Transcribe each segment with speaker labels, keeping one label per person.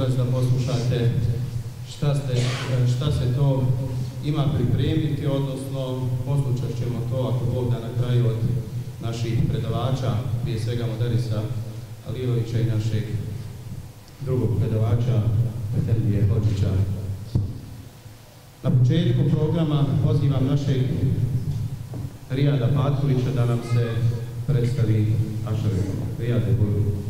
Speaker 1: večeras da poslušate šta, ste, šta se to ima pripremiti, odnosno poslučat ćemo to ako Bog da na kraju od naših predavača, prije svega Modarisa Alijovića i našeg drugog predavača, Petelije Hođića. Na početku programa pozivam našeg Rijada Patulića da nam se predstavi Ašarinu. Rijade, budu.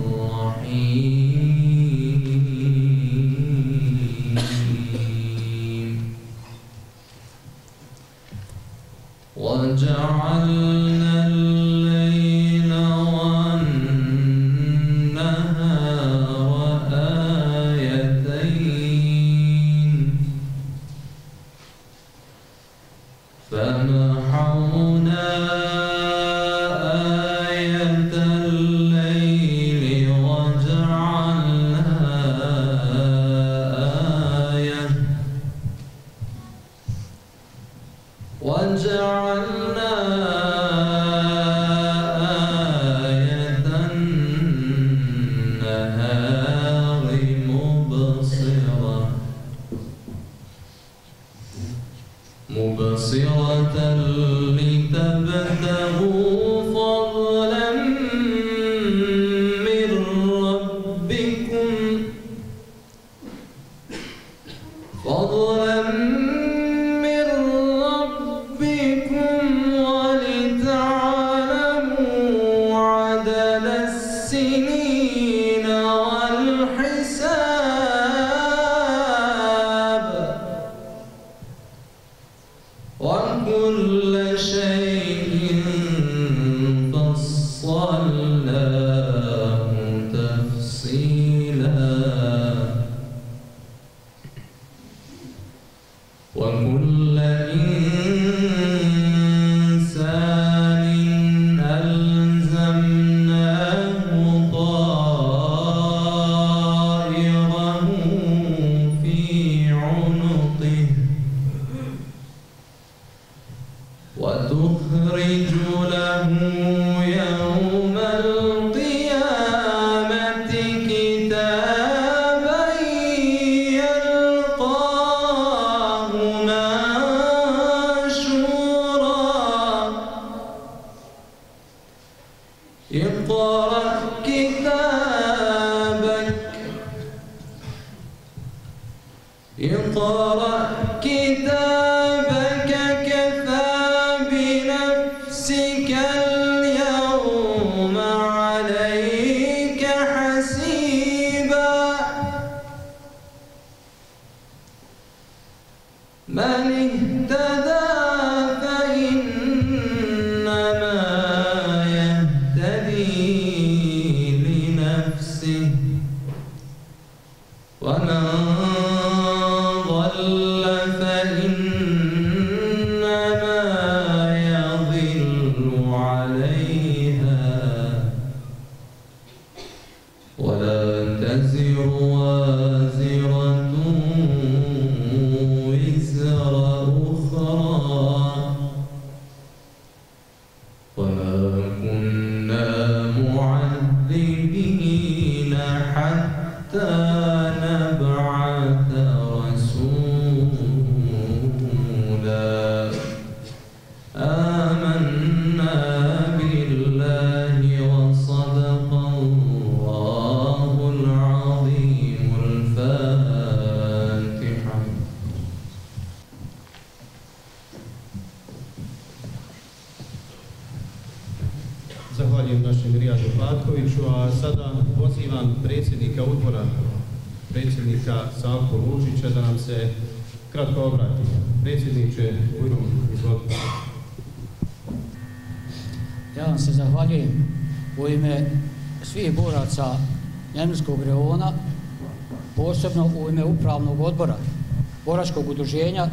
Speaker 2: Udruženja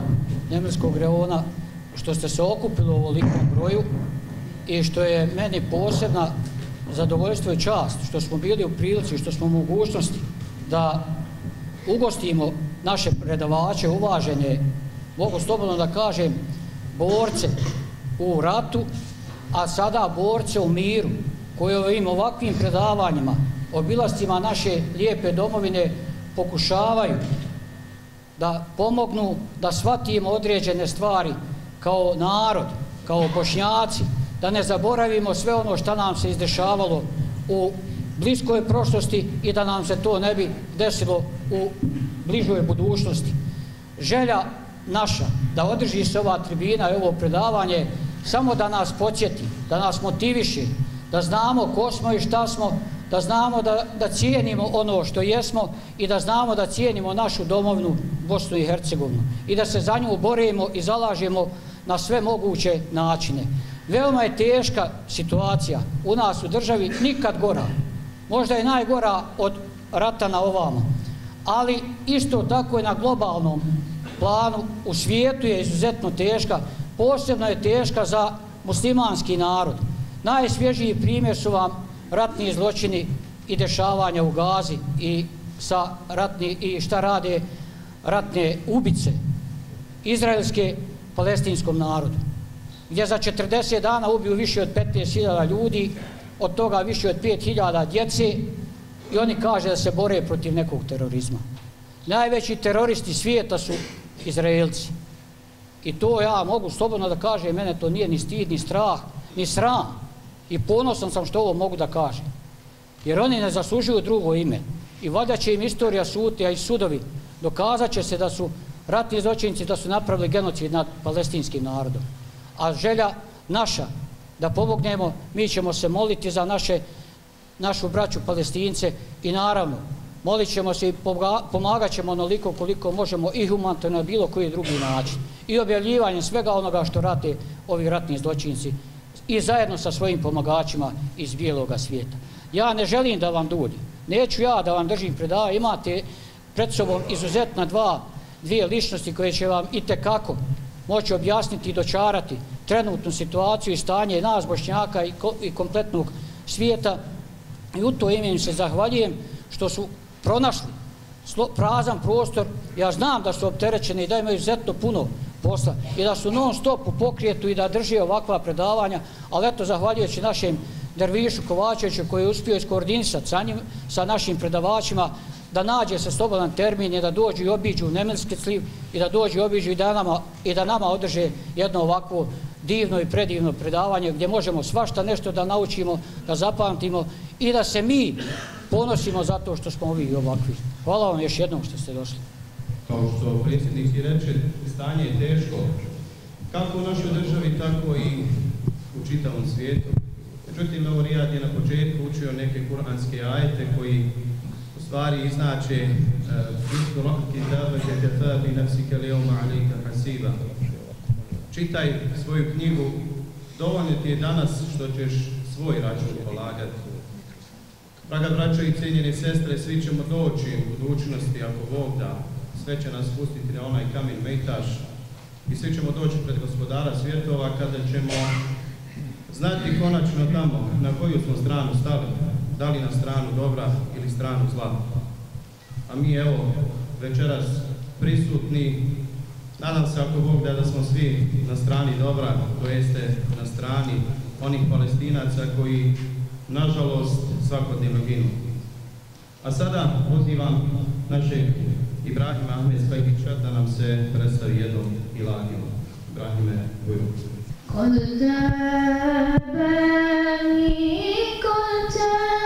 Speaker 2: Nemelskog reona, što ste se okupili u ovolikom broju i što je meni posebna zadovoljstvo i čast što smo bili u prilici, što smo u mogućnosti da ugostimo naše predavače, uvažene, mogu slobodno da kažem, borce u ratu, a sada borce u miru, koji ovim ovakvim predavanjima, obilastima naše lijepe domovine pokušavaju da pomognu da shvatimo određene stvari kao narod, kao bošnjaci, da ne zaboravimo sve ono što nam se izdešavalo u bliskoj prošlosti i da nam se to ne bi desilo u bližoj budućnosti. Želja naša da održi se ova tribina i ovo predavanje samo da nas podsjeti, da nas motiviše, da znamo ko smo i šta smo, da znamo da, da cijenimo ono što jesmo i da znamo da cijenimo našu domovnu Bosnu i Hercegovinu i da se za nju borimo i zalažemo na sve moguće načine. Veoma je teška situacija u nas u državi, nikad gora. Možda je najgora od rata na ovamo. Ali isto tako je na globalnom planu u svijetu je izuzetno teška. Posebno je teška za muslimanski narod. Najsvježiji primjer su vam ratni zločini i dešavanja u Gazi i, sa ratni, i šta rade ratne ubice izraelske palestinskom narodu gdje za 40 dana ubiju više od 15.000 ljudi, od toga više od 5.000 djece i oni kaže da se bore protiv nekog terorizma. Najveći teroristi svijeta su Izraelci. I to ja mogu slobodno da kažem, mene to nije ni stid, ni strah, ni sram. I ponosan sam što ovo mogu da kažem. Jer oni ne zaslužuju drugo ime. I valjda će im istorija suti, a i sudovi, dokazat će se da su ratni zločinci, da su napravili genocid nad palestinskim narodom a želja naša da pomognemo, mi ćemo se moliti za naše, našu braću palestince i naravno molit ćemo se i pomagat ćemo onoliko koliko možemo i humanitarno na bilo koji drugi način. I objavljivanjem svega onoga što rate ovi ratni zločinci i zajedno sa svojim pomagačima iz bijeloga svijeta. Ja ne želim da vam dulji. Neću ja da vam držim predava. Imate pred sobom izuzetna dva, dvije ličnosti koje će vam i tekako moći objasniti i dočarati trenutnu situaciju i stanje nas, bošnjaka i, ko, i kompletnog svijeta. I u to ime im se zahvaljujem što su pronašli slo, prazan prostor. Ja znam da su opterećeni i da imaju izuzetno puno posla i da su non stop u pokrijetu i da drži ovakva predavanja, ali eto, zahvaljujući našem Dervišu Kovačeviću koji je uspio iskoordinisati sa, njim, sa našim predavačima, da nađe se slobodan termin i da dođu i obiđu Nemelski sliv i da dođu i obiđu i da nama, i da nama održe jedno ovakvo divno i predivno predavanje gdje možemo svašta nešto da naučimo, da zapamtimo i da se mi ponosimo zato što smo ovi ovakvi. Hvala vam još jednom što ste došli.
Speaker 1: Kao što predsjednik i reče, stanje je teško kako u našoj državi, tako i u čitavom svijetu. Međutim, ovo Rijad je na početku učio neke kuranske ajete koji stvari iznače e, Isko rohki daba ke kefa bi nafsike leoma alika hasiba. Čitaj svoju knjigu, dovoljno ti je danas što ćeš svoj račun polagati. Draga braćo i cijenjene sestre, svi ćemo doći u budućnosti, ako Bog da, sve će nas pustiti na onaj kamen mejtaš. I svi ćemo doći pred gospodara svjetova kada ćemo znati konačno tamo na koju smo stranu stali. Da li na stranu dobra ili stranu zla. A mi evo večeras prisutni, nadam se ako Bog da da smo svi na strani dobra, to jeste na strani onih palestinaca koji nažalost, svakodnevno ginu. A sada pozivam našeg Ibrahima Ahmed Spajkića da nam se predstavi jednom ilagijom. Ibrahime, buju.
Speaker 3: Kod tebe, ni tebe,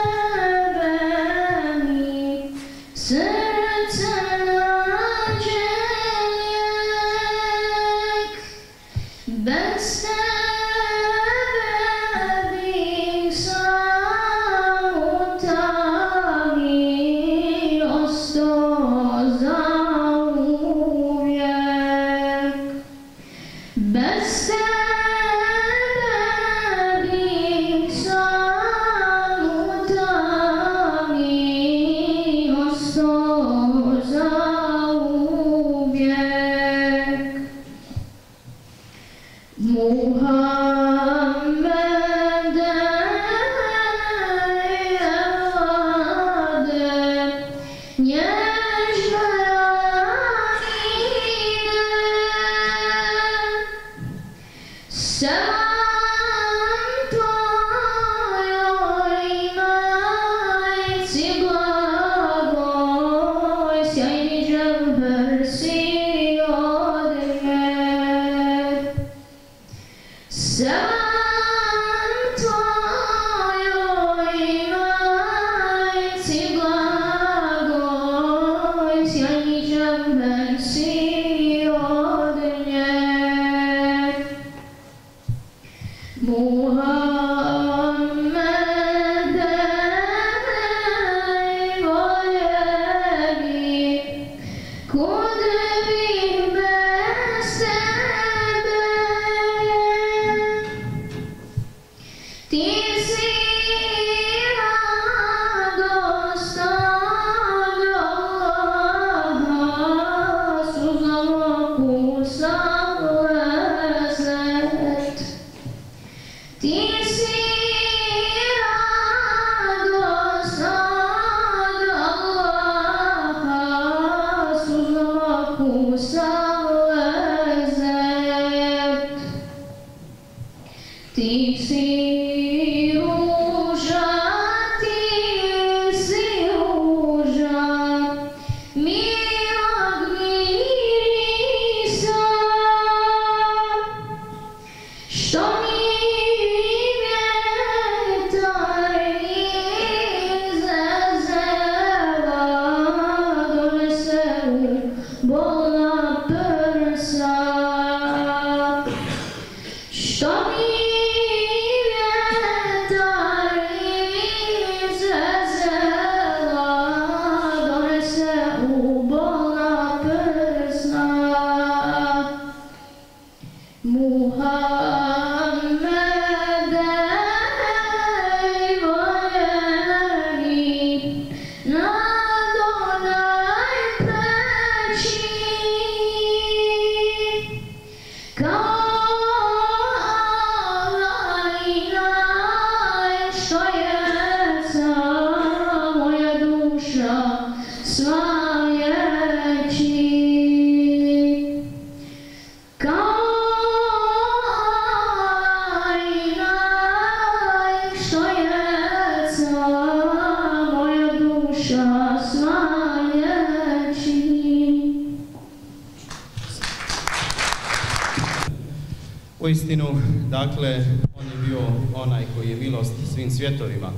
Speaker 3: U
Speaker 1: istinu, dakle, on je bio onaj koji je milost svim svjetovima.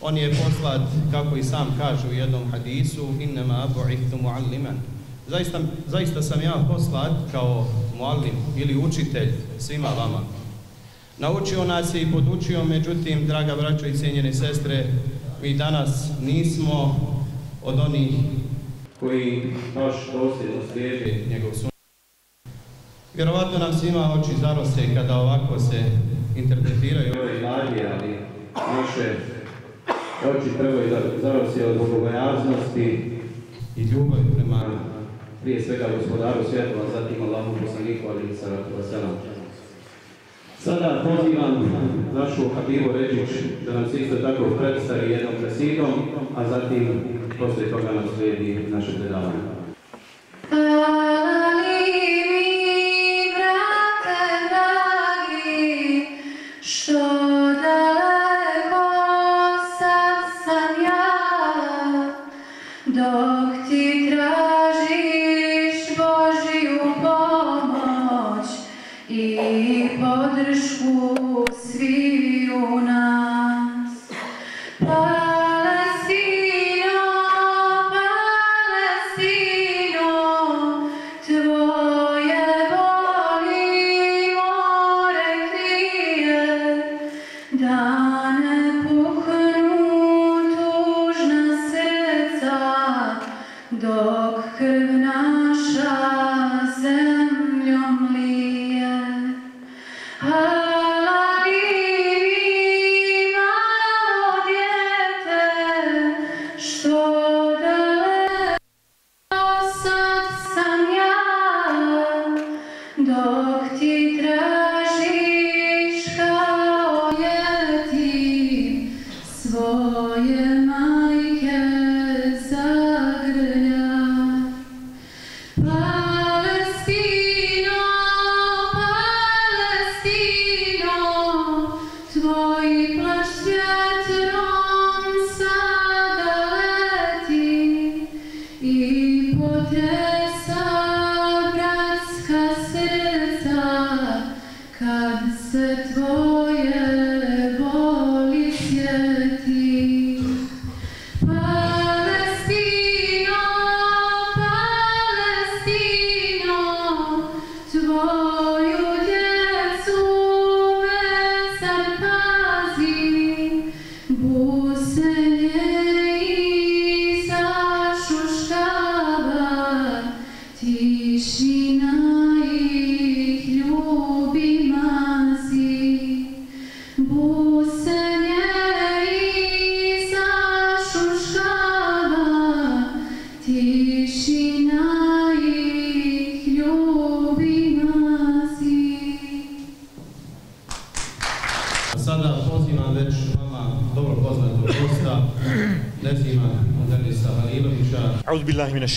Speaker 1: On je poslat, kako i sam kaže u jednom hadisu, innama bu'ithtu mualliman. Zaista, zaista sam ja poslat kao muallim ili učitelj svima vama. Naučio nas je i podučio, međutim, draga braćo i cijenjene sestre, mi danas nismo od onih koji baš dosljedno slijede njegov sun. Vjerovatno nam svima oči zarose kada ovako se interpretiraju ove ilarije, ali naše oči prvo da zarose od bogobojaznosti i ljubavi prema prije svega gospodaru svjetova, zatim Allahu poslaniku ali salatu vaselam. Sada pozivam našu Habibu Ređić da nam se isto tako predstavi jednom presidom, a zatim posle toga nam slijedi naše predavanje.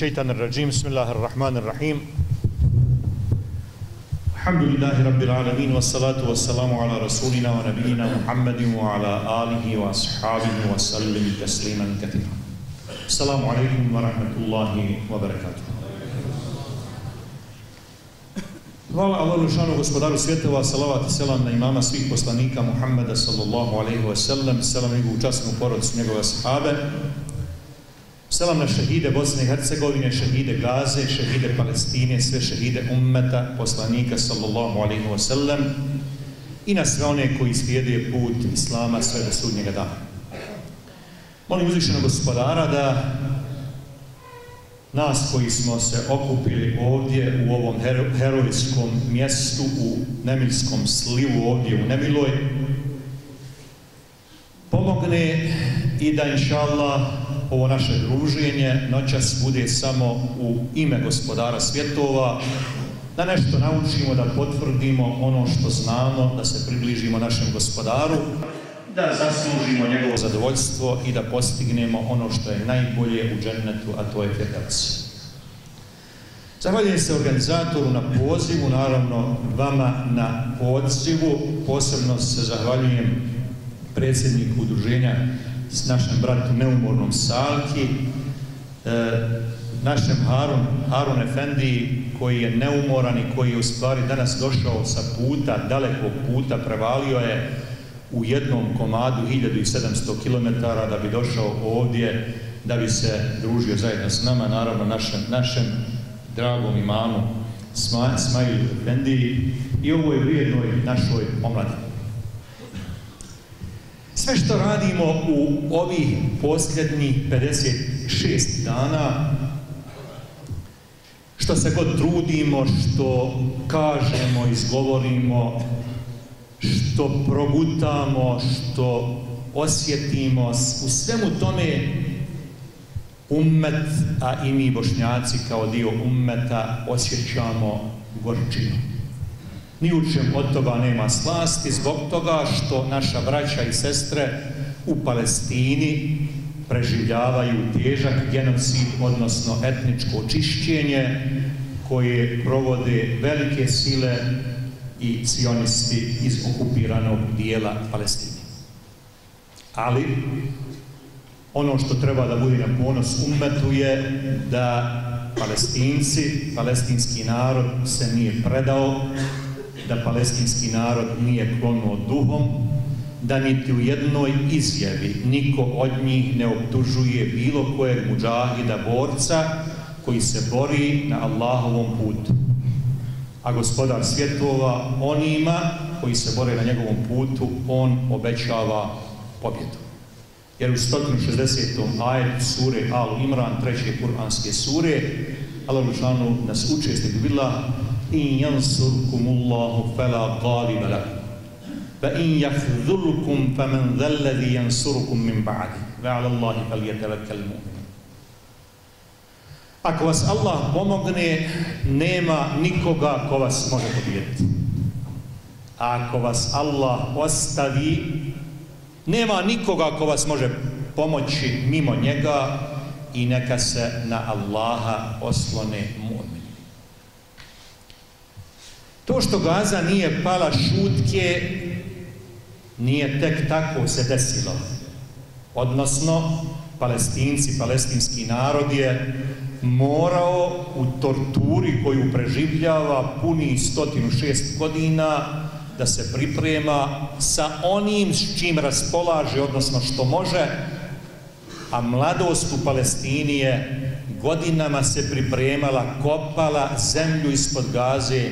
Speaker 4: الشيطان الرجيم بسم الله الرحمن الرحيم الحمد لله رب العالمين والصلاة والسلام على رسولنا ونبينا محمد وعلى آله وأصحابه وسلم تسليما كثيرا السلام عليكم ورحمة الله وبركاته Hvala Allahu šanu gospodaru svjetova, salavat i selam na imama svih poslanika Muhammeda sallallahu alaihi wa sallam, selam njegovu časnu porodicu, njegove sahabe, Selam na šehide Bosne i Hercegovine, šehide Gaze, šehide Palestine, sve šehide ummeta, poslanika sallallahu alaihi wa sallam i na sve one koji slijeduje put Islama sve do sudnjega dana. Molim uzvišenog gospodara da nas koji smo se okupili ovdje u ovom hero, herojskom mjestu u Nemilskom slivu ovdje u Nemiloj pomogne i da inša Allah ovo naše druženje noćas bude samo u ime gospodara svjetova, da nešto naučimo, da potvrdimo ono što znamo, da se približimo našem gospodaru, da zaslužimo njegovo zadovoljstvo i da postignemo ono što je najbolje u džennetu, a to je Firdevs. Zahvaljujem se organizatoru na pozivu, naravno vama na pozivu, posebno se zahvaljujem predsjedniku udruženja s našem bratu neumornom Salki, e, našem Harun, Harun Efendi koji je neumoran i koji je u stvari danas došao sa puta, dalekog puta, prevalio je u jednom komadu 1700 km da bi došao ovdje, da bi se družio zajedno s nama, naravno našem, našem dragom imanu Smajl Efendi i ovoj vrijednoj našoj omladini. Sve što radimo u ovih posljednjih 56 dana, što se god trudimo, što kažemo, izgovorimo, što progutamo, što osjetimo, u svemu tome ummet, a i mi bošnjaci kao dio ummeta osjećamo gorčinu. Ni u čem od toga nema slasti zbog toga što naša braća i sestre u Palestini preživljavaju težak genocid, odnosno etničko čišćenje koje provode velike sile i cionisti iz okupiranog dijela Palestine. Ali, ono što treba da bude na ponos umetu je da palestinci, palestinski narod se nije predao, da palestinski narod nije klonuo duhom, da niti u jednoj izjavi niko od njih ne optužuje bilo kojeg muđahida borca koji se bori na Allahovom putu. A gospodar svjetova onima koji se bore na njegovom putu, on obećava pobjedu. Jer u 160. ajetu sure Al Imran, treće kuranske sure, Allah Lušanu nas uče, ste bila in jansurkumullahu fala galiba lakum. Fa in jahdhulkum faman dhalladhi jansurukum min ba'di. Wa ala Allahi fal yatawakkal mu'min. Ako vas Allah pomogne, nema nikoga ko vas može pobijediti. A ako vas Allah ostavi, nema nikoga ko vas može pomoći mimo njega i neka se na Allaha oslone mu'min. To što Gaza nije pala šutke, nije tek tako se desilo. Odnosno, palestinci, palestinski narod je morao u torturi koju preživljava puni 106 godina da se priprema sa onim s čim raspolaže, odnosno što može, a mladost u Palestini je godinama se pripremala, kopala zemlju ispod gaze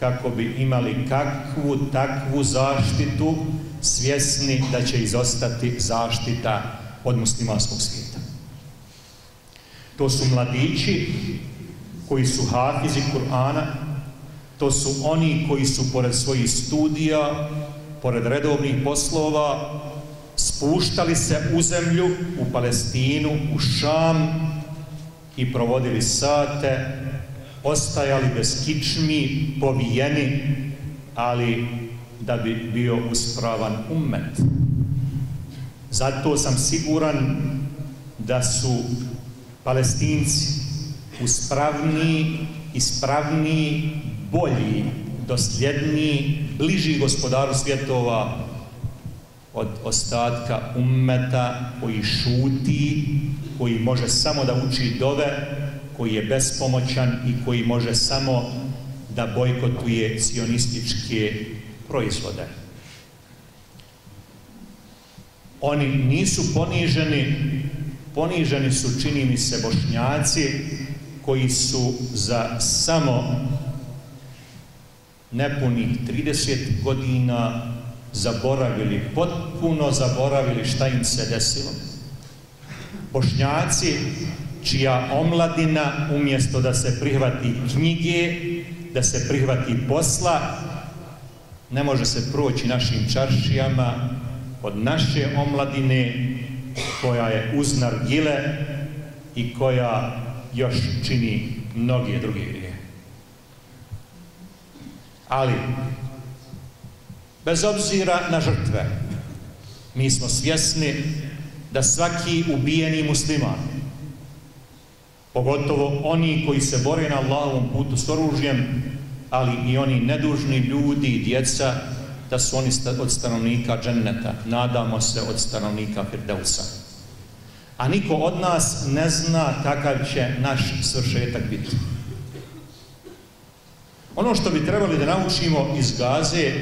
Speaker 4: kako bi imali kakvu takvu zaštitu, svjesni da će izostati zaštita od muslimanskog svijeta. To su mladići koji su hafizi Kur'ana, to su oni koji su pored svojih studija, pored redovnih poslova, spuštali se u zemlju, u Palestinu, u Šam i provodili sate, ostajali bez kičmi, povijeni, ali da bi bio uspravan ummet. Zato sam siguran da su palestinci uspravniji, ispravniji, bolji, dosljedniji, bliži gospodaru svjetova od ostatka ummeta koji šuti, koji može samo da uči dove, koji je bespomoćan i koji može samo da bojkotuje sionističke proizvode. Oni nisu poniženi, poniženi su, čini mi se, bošnjaci koji su za samo nepunih 30 godina zaboravili, potpuno zaboravili šta im se desilo. Bošnjaci čija omladina umjesto da se prihvati knjige, da se prihvati posla, ne može se proći našim čaršijama od naše omladine koja je uz nargile i koja još čini mnoge druge grije. Ali, bez obzira na žrtve, mi smo svjesni da svaki ubijeni musliman, pogotovo oni koji se bore na Allahovom putu s oružjem, ali i oni nedužni ljudi i djeca, da su oni od stanovnika dženneta, nadamo se od stanovnika Firdevsa. A niko od nas ne zna kakav će naš svršetak biti. Ono što bi trebali da naučimo iz Gaze,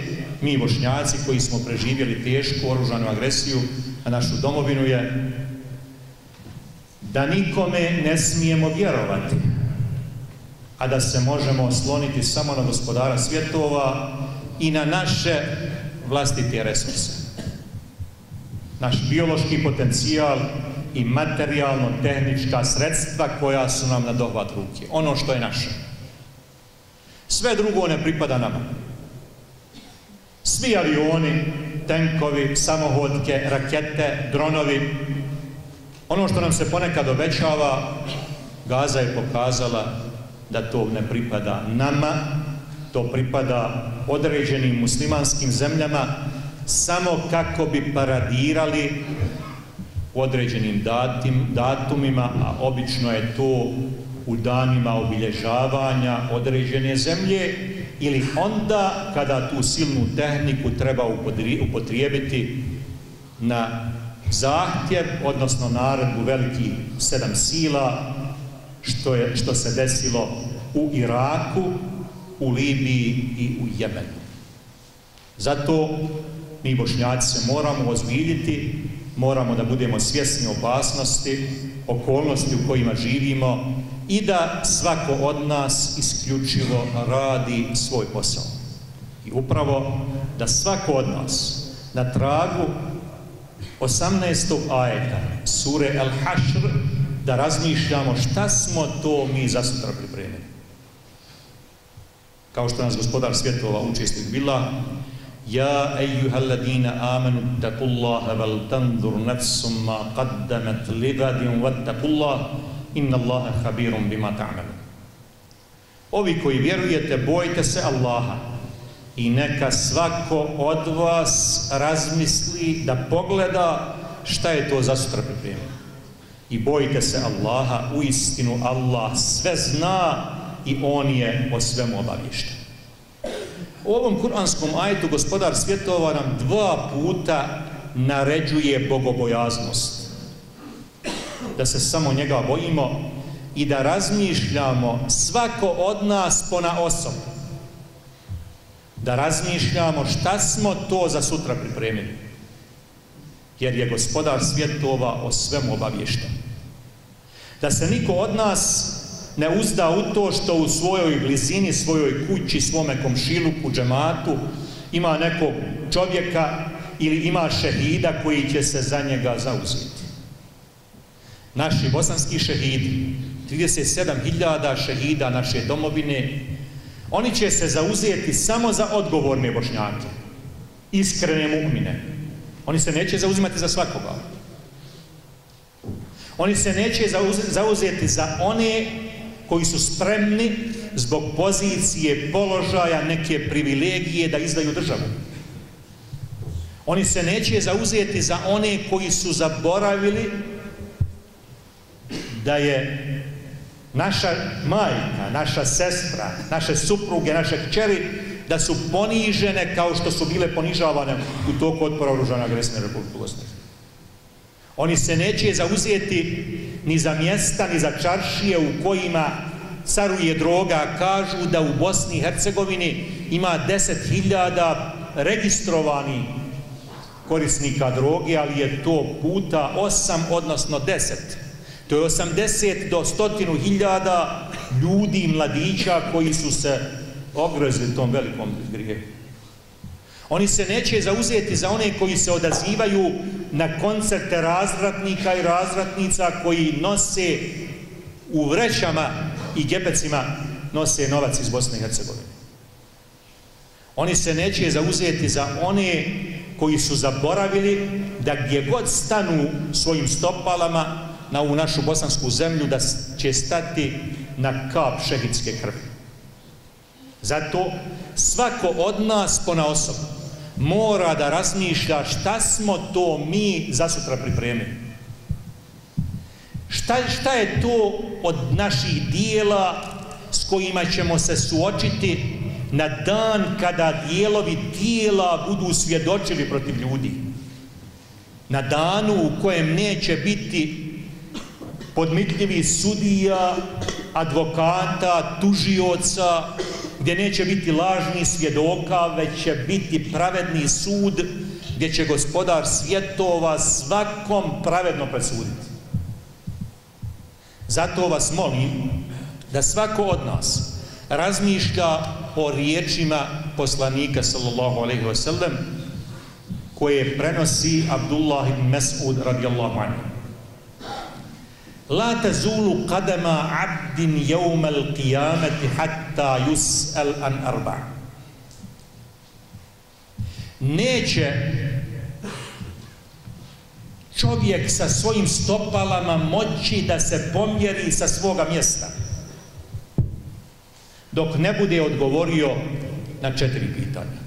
Speaker 4: mi bošnjaci koji smo preživjeli tešku oružanu agresiju na našu domovinu je da nikome ne smijemo vjerovati, a da se možemo osloniti samo na gospodara svjetova i na naše vlastite resurse. Naš biološki potencijal i materijalno-tehnička sredstva koja su nam na dohvat ruke. Ono što je naše. Sve drugo ne pripada nama. Svi avioni, tenkovi, samohodke, rakete, dronovi, ono što nam se ponekad obećava, Gaza je pokazala da to ne pripada nama, to pripada određenim muslimanskim zemljama, samo kako bi paradirali u određenim datim, datumima, a obično je to u danima obilježavanja određene zemlje, ili onda kada tu silnu tehniku treba upotrijebiti na zahtjev, odnosno naredbu velikih sedam sila, što, je, što se desilo u Iraku, u Libiji i u Jemenu. Zato mi bošnjaci se moramo ozbiljiti, moramo da budemo svjesni opasnosti, okolnosti u kojima živimo i da svako od nas isključivo radi svoj posao. I upravo da svako od nas na tragu 18. ajeta sure Al-Hashr da razmišljamo šta smo to mi za sutra pripremili. Kao što nas gospodar svjetova učestnik bila Ja ejuhal ladina amanu takullaha val tandur nafsum ma qaddamat livadin vattaqullah inna Allaha habirum bima ta'malu. Ovi koji vjerujete, bojte se Allaha i neka svako od vas razmisli da pogleda šta je to za sutra pripremio. I bojite se Allaha, u istinu Allah sve zna i On je o svemu obavješten. U ovom kuranskom ajetu gospodar svjetova nam dva puta naređuje bogobojaznost. Da se samo njega bojimo i da razmišljamo svako od nas po na osobu. Da razmišljamo šta smo to za sutra pripremili. Jer je gospodar svjetova o svemu obavješten. Da se niko od nas ne uzda u to što u svojoj blizini, svojoj kući, svome komšiluku, džematu ima nekog čovjeka ili ima šehida koji će se za njega zauzeti. Naši bosanski šehidi, 37.000 šehida naše domovine, oni će se zauzeti samo za odgovorne bošnjake, iskrene mu'mine. Oni se neće zauzimati za svakoga. Oni se neće zauzeti za one koji su spremni zbog pozicije, položaja, neke privilegije da izdaju državu. Oni se neće zauzeti za one koji su zaboravili da je naša majka, naša sestra, naše supruge, naše kćeri, da su ponižene kao što su bile ponižavane u toku otpora oružana agresne Republike Bosne. Oni se neće zauzeti ni za mjesta, ni za čaršije u kojima caruje droga. Kažu da u Bosni i Hercegovini ima 10.000 registrovani korisnika droge, ali je to puta 8, odnosno 10. To je 80 do 100.000 ljudi i mladića koji su se ogrezli tom velikom grijehu. Oni se neće zauzeti za one koji se odazivaju na koncerte razvratnika i razvratnica koji nose u vrećama i gepecima nose novac iz Bosne i Hercegovine. Oni se neće zauzeti za one koji su zaboravili da gdje god stanu svojim stopalama na ovu našu bosansku zemlju da će stati na kap šehidske krvi. Zato svako od nas po na mora da razmišlja šta smo to mi za sutra pripremili. Šta, šta je to od naših dijela s kojima ćemo se suočiti na dan kada dijelovi tijela budu svjedočili protiv ljudi? Na danu u kojem neće biti podmitljivi sudija, advokata, tužioca, gdje neće biti lažni svjedoka, već će biti pravedni sud, gdje će gospodar svjetova svakom pravedno presuditi. Zato vas molim da svako od nas razmišlja o riječima poslanika sallallahu alaihi wa sallam koje prenosi Abdullah ibn Mas'ud radijallahu anhu. La tazulu qadama abdin yawma al-qiyamati hatta yus'al an arba. Neće čovjek sa svojim stopalama moći da se pomjeri sa svoga mjesta dok ne bude odgovorio na četiri pitanja.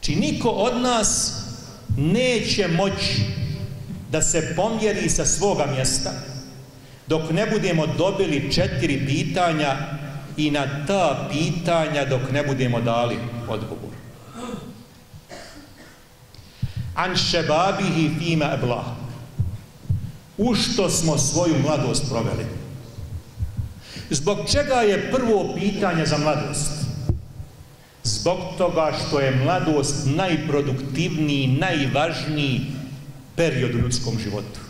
Speaker 4: Či niko od nas neće moći da se pomjeri sa svoga mjesta dok ne budemo dobili četiri pitanja i na ta pitanja dok ne budemo dali odgovor. An šebabihi fima eblah. U što smo svoju mladost proveli? Zbog čega je prvo pitanje za mladost? Zbog toga što je mladost najproduktivniji, najvažniji period u ljudskom životu.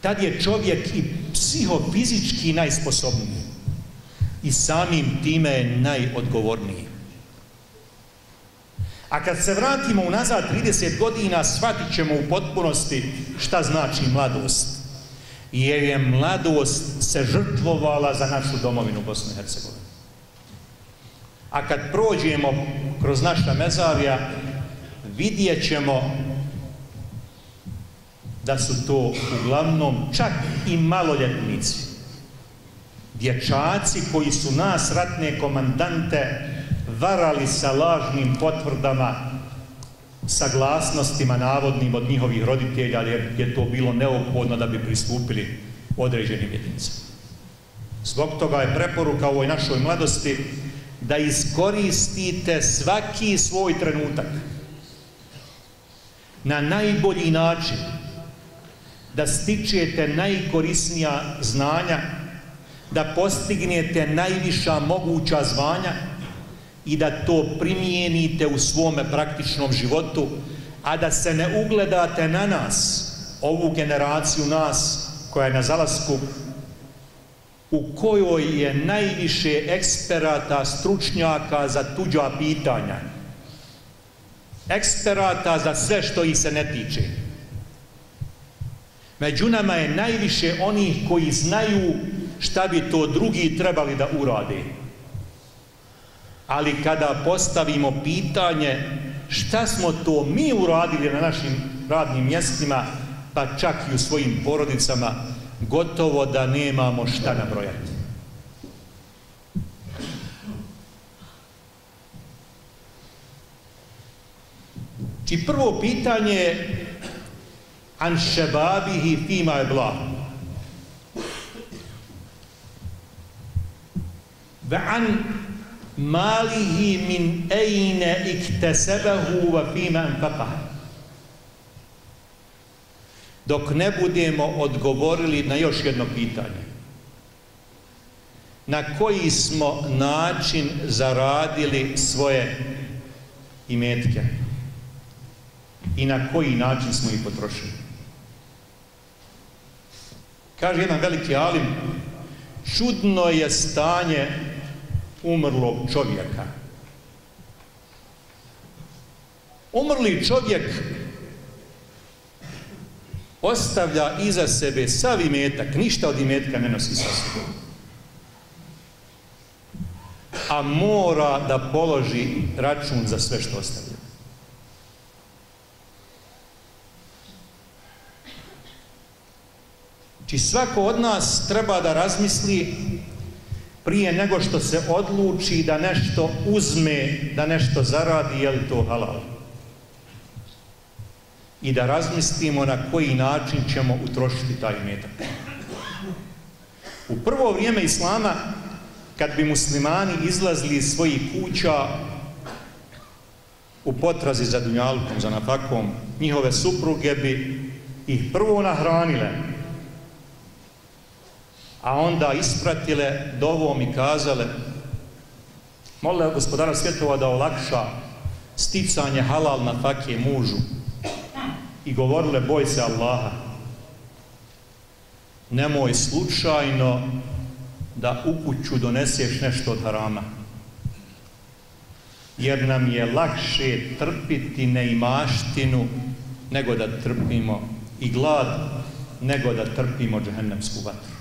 Speaker 4: Tad je čovjek i psihofizički najsposobniji i samim time je najodgovorniji. A kad se vratimo unazad 30 godina, shvatit ćemo u potpunosti šta znači mladost. Jer je mladost se žrtvovala za našu domovinu Bosnu i Hercegovine. A kad prođemo kroz naša mezarja, vidjet ćemo da su to uglavnom čak i maloljetnici. Dječaci koji su nas, ratne komandante, varali sa lažnim potvrdama, saglasnostima navodnim od njihovih roditelja, jer je to bilo neophodno da bi pristupili određenim jedinicama. Zbog toga je preporuka u ovoj našoj mladosti da iskoristite svaki svoj trenutak. na najbolji način da stičete najkorisnija znanja, da postignete najviša moguća zvanja i da to primijenite u svome praktičnom životu, a da se ne ugledate na nas, ovu generaciju nas koja je na zalasku, u kojoj je najviše eksperata, stručnjaka za tuđa pitanja, eksperata za sve što ih se ne tiče. Među nama je najviše onih koji znaju šta bi to drugi trebali da urade. Ali kada postavimo pitanje šta smo to mi uradili na našim radnim mjestima, pa čak i u svojim porodicama, gotovo da nemamo šta nabrojati. Či prvo pitanje je an šebabihi fima je blah. Ve an malihi min ejne iktesebehu wa fima enfaqah. Dok ne budemo odgovorili na još jedno pitanje. Na koji smo način zaradili svoje imetke i na koji način smo ih potrošili. Kaže jedan veliki alim, čudno je stanje umrlog čovjeka. Umrli čovjek ostavlja iza sebe sav imetak, ništa od imetka ne nosi sa sobom. A mora da položi račun za sve što ostavlja. Či svako od nas treba da razmisli prije nego što se odluči da nešto uzme, da nešto zaradi, je li to halal? I da razmislimo na koji način ćemo utrošiti taj metak. U prvo vrijeme Islama, kad bi muslimani izlazili iz svojih kuća u potrazi za dunjalkom, za nafakom, njihove supruge bi ih prvo nahranile, a onda ispratile dovom i kazale molile gospodara svjetova da olakša sticanje halal na fakije mužu i govorile boj se Allaha. Nemoj slučajno da u kuću doneseš nešto od harama. Jer nam je lakše trpiti neimaštinu nego da trpimo i glad nego da trpimo džehennemsku vatru.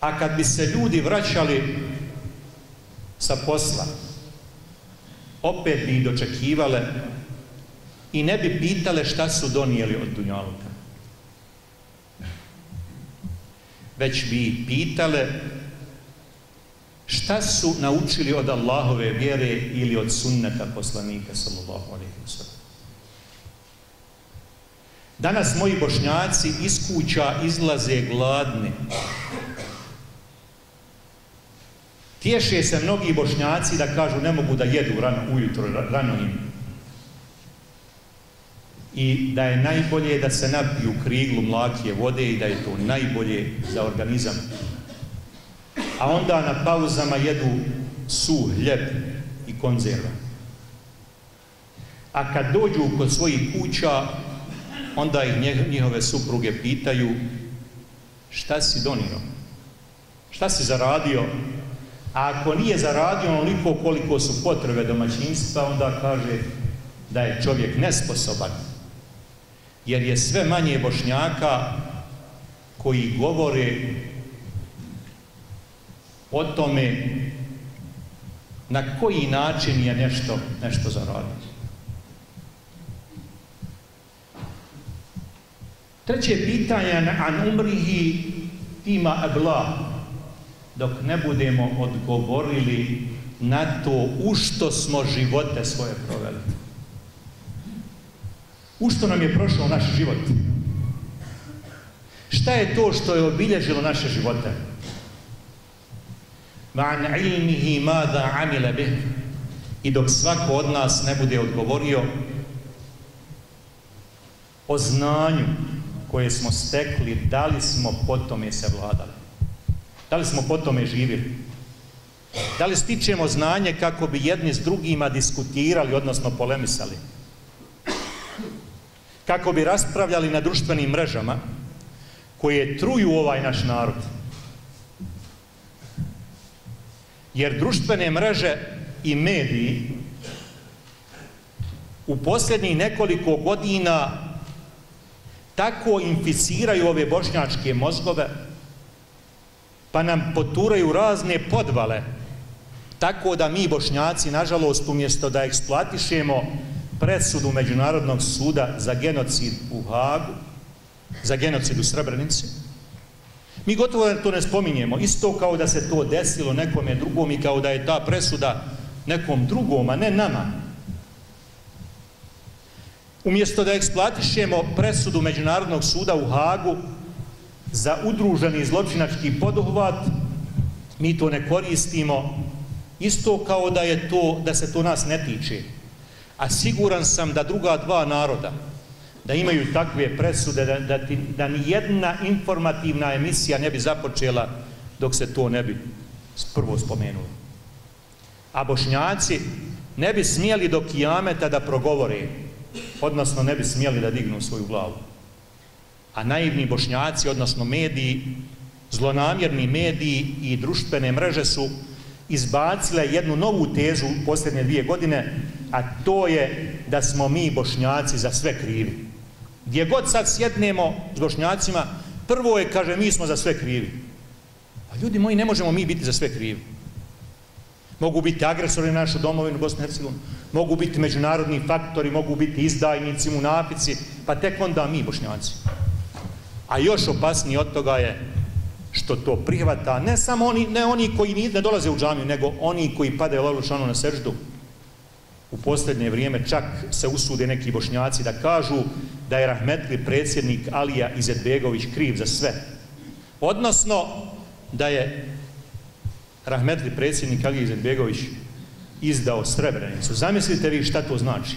Speaker 4: A kad bi se ljudi vraćali sa posla, opet bi dočekivale i ne bi pitale šta su donijeli od Dunjalka. Već bi pitale šta su naučili od Allahove vjere ili od sunneta poslanika sallallahu alaihi wa sallam. Danas moji bošnjaci iz kuća izlaze gladni Tješe se mnogi bošnjaci da kažu ne mogu da jedu rano, ujutro, rano im. I da je najbolje da se napiju kriglu mlakije vode i da je to najbolje za organizam. A onda na pauzama jedu su hljeb i konzerva. A kad dođu kod svojih kuća, onda ih njihove supruge pitaju šta si donio? Šta si zaradio? A ako nije zaradio onoliko koliko su potrebe domaćinstva, onda kaže da je čovjek nesposoban. Jer je sve manje bošnjaka koji govore o tome na koji način je nešto, nešto zaradio. Treće pitanje, an umrihi ima ablah, dok ne budemo odgovorili na to u što smo živote svoje proveli. U što nam je prošao naš život? Šta je to što je obilježilo naše živote? Van ilmihi mada amile bih i dok svako od nas ne bude odgovorio o znanju koje smo stekli, da li smo po tome se vladali? Da li smo po tome živjeli? Da li stičemo znanje kako bi jedni s drugima diskutirali, odnosno polemisali? Kako bi raspravljali na društvenim mrežama koje truju ovaj naš narod? Jer društvene mreže i mediji u posljednjih nekoliko godina tako inficiraju ove bošnjačke mozgove, pa nam poturaju razne podvale, tako da mi bošnjaci, nažalost, umjesto da eksploatišemo presudu Međunarodnog suda za genocid u Hagu, za genocid u Srebrenici, mi gotovo da to ne spominjemo, isto kao da se to desilo nekome drugom i kao da je ta presuda nekom drugom, a ne nama. Umjesto da eksploatišemo presudu Međunarodnog suda u Hagu za udruženi zločinački poduhvat, mi to ne koristimo isto kao da je to da se to nas ne tiče. A siguran sam da druga dva naroda da imaju takve presude da, da, da ni jedna informativna emisija ne bi započela dok se to ne bi prvo spomenulo. A bošnjaci ne bi smijeli do kijameta da progovore, odnosno ne bi smijeli da dignu svoju glavu. A naivni bošnjaci, odnosno mediji, zlonamjerni mediji i društvene mreže su izbacile jednu novu tezu u posljednje dvije godine, a to je da smo mi bošnjaci za sve krivi. Gdje god sad sjednemo s bošnjacima, prvo je, kaže, mi smo za sve krivi. A ljudi moji, ne možemo mi biti za sve krivi. Mogu biti agresori na našu domovinu, Bosnu i Hercegovini, mogu biti međunarodni faktori, mogu biti izdajnici, munafici, pa tek onda mi, bošnjaci. A još opasniji od toga je što to prihvata ne samo oni, ne oni koji ne dolaze u džamiju, nego oni koji padaju lalušano na seždu. U posljednje vrijeme čak se usude neki bošnjaci da kažu da je rahmetli predsjednik Alija Izetbegović kriv za sve. Odnosno, da je rahmetli predsjednik Alija Izetbegović izdao Srebrenicu. Zamislite vi šta to znači.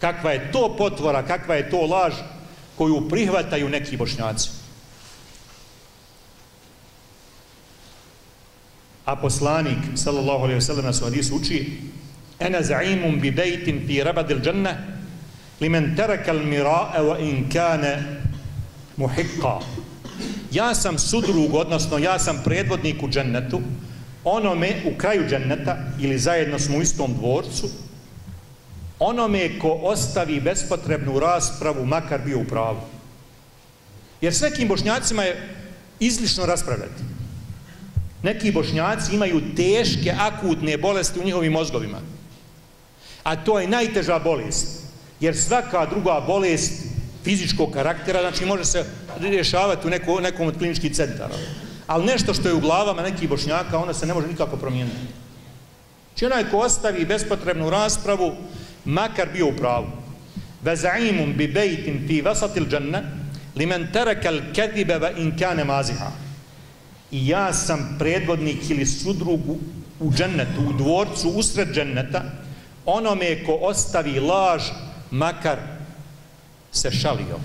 Speaker 4: Kakva je to potvora, kakva je to laž koju prihvataju neki bošnjaci. A poslanik, sallallahu alaihi wa sallam, nas u hadisu uči, ena za'imum bi bejtin fi rabadil džanna, limen teraka al mira'a wa in kane muhiqqa. Ja sam sudrug, odnosno ja sam predvodnik u džennetu, onome u kraju dženneta, ili zajedno smo u istom dvorcu, onome ko ostavi bespotrebnu raspravu, makar bio u pravu. Jer svekim bošnjacima je izlično raspravljati. Neki bošnjaci imaju teške, akutne bolesti u njihovim mozgovima. A to je najteža bolest. Jer svaka druga bolest fizičkog karaktera, znači može se rješavati u neko, nekom od kliničkih centara. Ali nešto što je u glavama nekih bošnjaka, ona se ne može nikako promijeniti. Či onaj ko ostavi bespotrebnu raspravu, makar bio u pravu. Veza'imum bi bejtin fi vasatil džanna, li men terekal kedibe va in kane maziha. I ja sam predvodnik ili sudrugu u džennetu, u dvorcu, usred dženneta, onome ko ostavi laž, makar se šalio.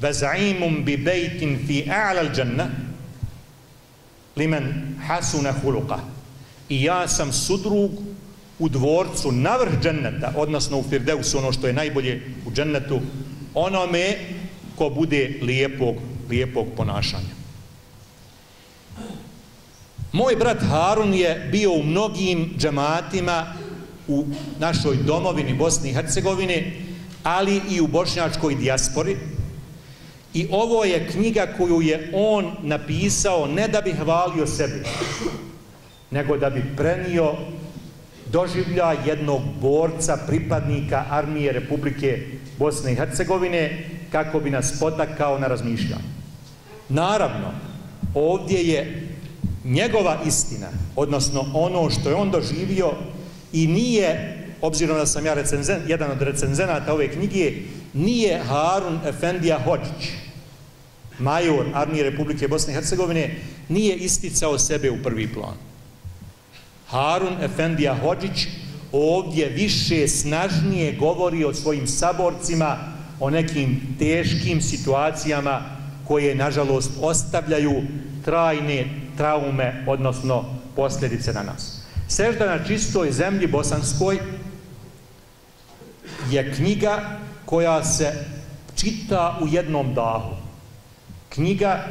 Speaker 4: Veza'imum bi bejtin fi a'lal džanna, li men hasuna huluqa. I ja sam sudrug u dvorcu na vrh dženneta, odnosno u Firdevsu, ono što je najbolje u džennetu, onome ko bude lijepog, lijepog ponašanja. Moj brat Harun je bio u mnogim džematima u našoj domovini Bosni i Hercegovine, ali i u bošnjačkoj dijaspori. I ovo je knjiga koju je on napisao ne da bi hvalio sebi, nego da bi prenio doživlja jednog borca, pripadnika armije Republike Bosne i Hercegovine, kako bi nas potakao na razmišljanje. Naravno, ovdje je njegova istina, odnosno ono što je on doživio i nije, obzirom da sam ja recenzen, jedan od recenzenata ove knjige, nije Harun Efendija Hođić, major armije Republike Bosne i Hercegovine, nije isticao sebe u prvi plan. Harun Efendija Hođić ovdje više snažnije govori o svojim saborcima, o nekim teškim situacijama koje, nažalost, ostavljaju trajne traume, odnosno posljedice na nas. Sežda na čistoj zemlji bosanskoj je knjiga koja se čita u jednom dahu. Knjiga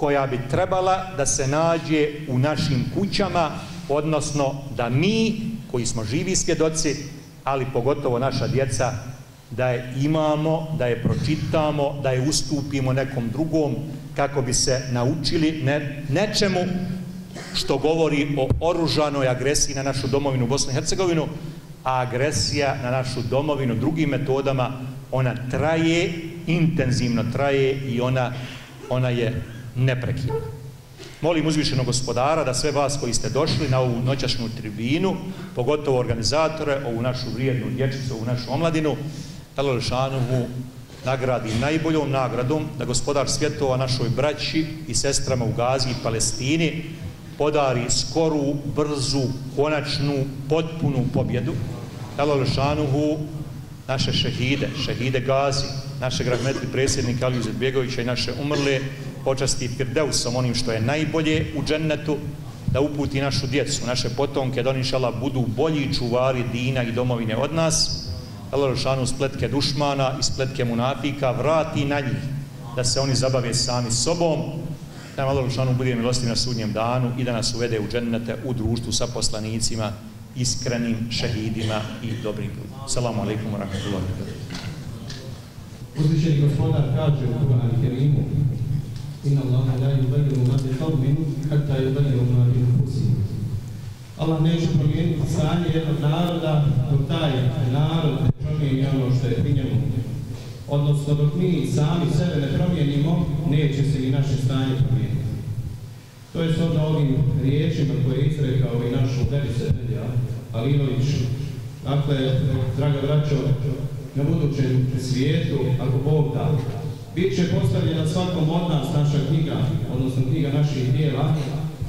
Speaker 4: koja bi trebala da se nađe u našim kućama, odnosno da mi, koji smo živi svjedoci, ali pogotovo naša djeca, da je imamo, da je pročitamo, da je ustupimo nekom drugom, kako bi se naučili ne, nečemu što govori o oružanoj agresiji na našu domovinu Bosnu i Hercegovinu, a agresija na našu domovinu drugim metodama, ona traje, intenzivno traje i ona, ona je neprekidno. Molim uzvišenog gospodara da sve vas koji ste došli na ovu noćašnju tribinu, pogotovo organizatore, ovu našu vrijednu dječicu, ovu našu omladinu, Elolešanovu nagradi najboljom nagradom, da gospodar svjetova našoj braći i sestrama u Gazi i Palestini podari skoru, brzu, konačnu, potpunu pobjedu. Elolešanovu naše šehide, šehide Gazi, našeg rahmetli predsjednika Aliju Zedbjegovića i naše umrle, počasti Firdeusom onim što je najbolje u džennetu, da uputi našu djecu, naše potomke, da oni šala budu bolji čuvari dina i domovine od nas, Allah Rošanu spletke dušmana i spletke munafika vrati na njih, da se oni zabave sami sobom, da Allah Rošanu bude milostiv na sudnjem danu i da nas uvede u džennete u društvu sa poslanicima, iskrenim šehidima i dobrim ljudima. Salamu alaikum wa rahmatullahi wa barakatuh.
Speaker 1: Uzvišeni gospodar kaže u Kur'an Kerimu Inna Allaha la yubayyiru ma bi qawmin hatta yubayyiru ma bi anfusihim. Allah neće promijeniti stanje jednog naroda dok taj narod ne promijeni ono što je pri njemu. Odnosno dok mi sami sebe ne promijenimo, neće se i naše stanje promijeniti. To je sada ovim riječima koje je izrekao i naš Uderi Sefendija Alinović. Dakle, draga braćo, na budućem svijetu, ako Bog da, bit će postavljena svakom od nas naša knjiga, odnosno knjiga naših dijela,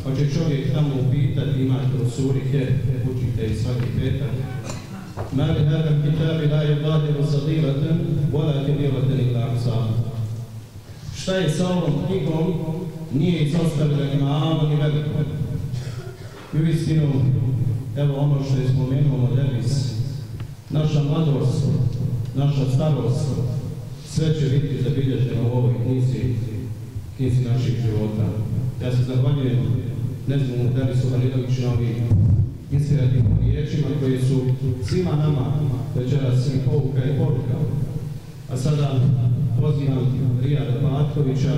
Speaker 1: pa će čovjek tamo upitati, imate u suri Heh, učite i svaki petak. Mali hadam kitabi la je vladiru sadilatem, vola ti bilate ni. Šta je sa ovom knjigom? Nije izostavila ni malo ni veliko. I u istinu, evo ono što je spomenuo Modelis, naša mladost, naša starost, sve će biti zabilježeno u ovoj knjizi, knjizi naših života. Ja se zahvaljujem, ne znam, da li na ovim inspirativnim riječima koje su svima nama večeras i pouka i poruka. A sada pozivam Rijada Patkovića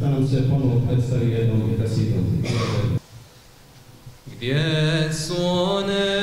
Speaker 1: da nam se ponovo predstavi jednom kasitom.
Speaker 5: Gdje su one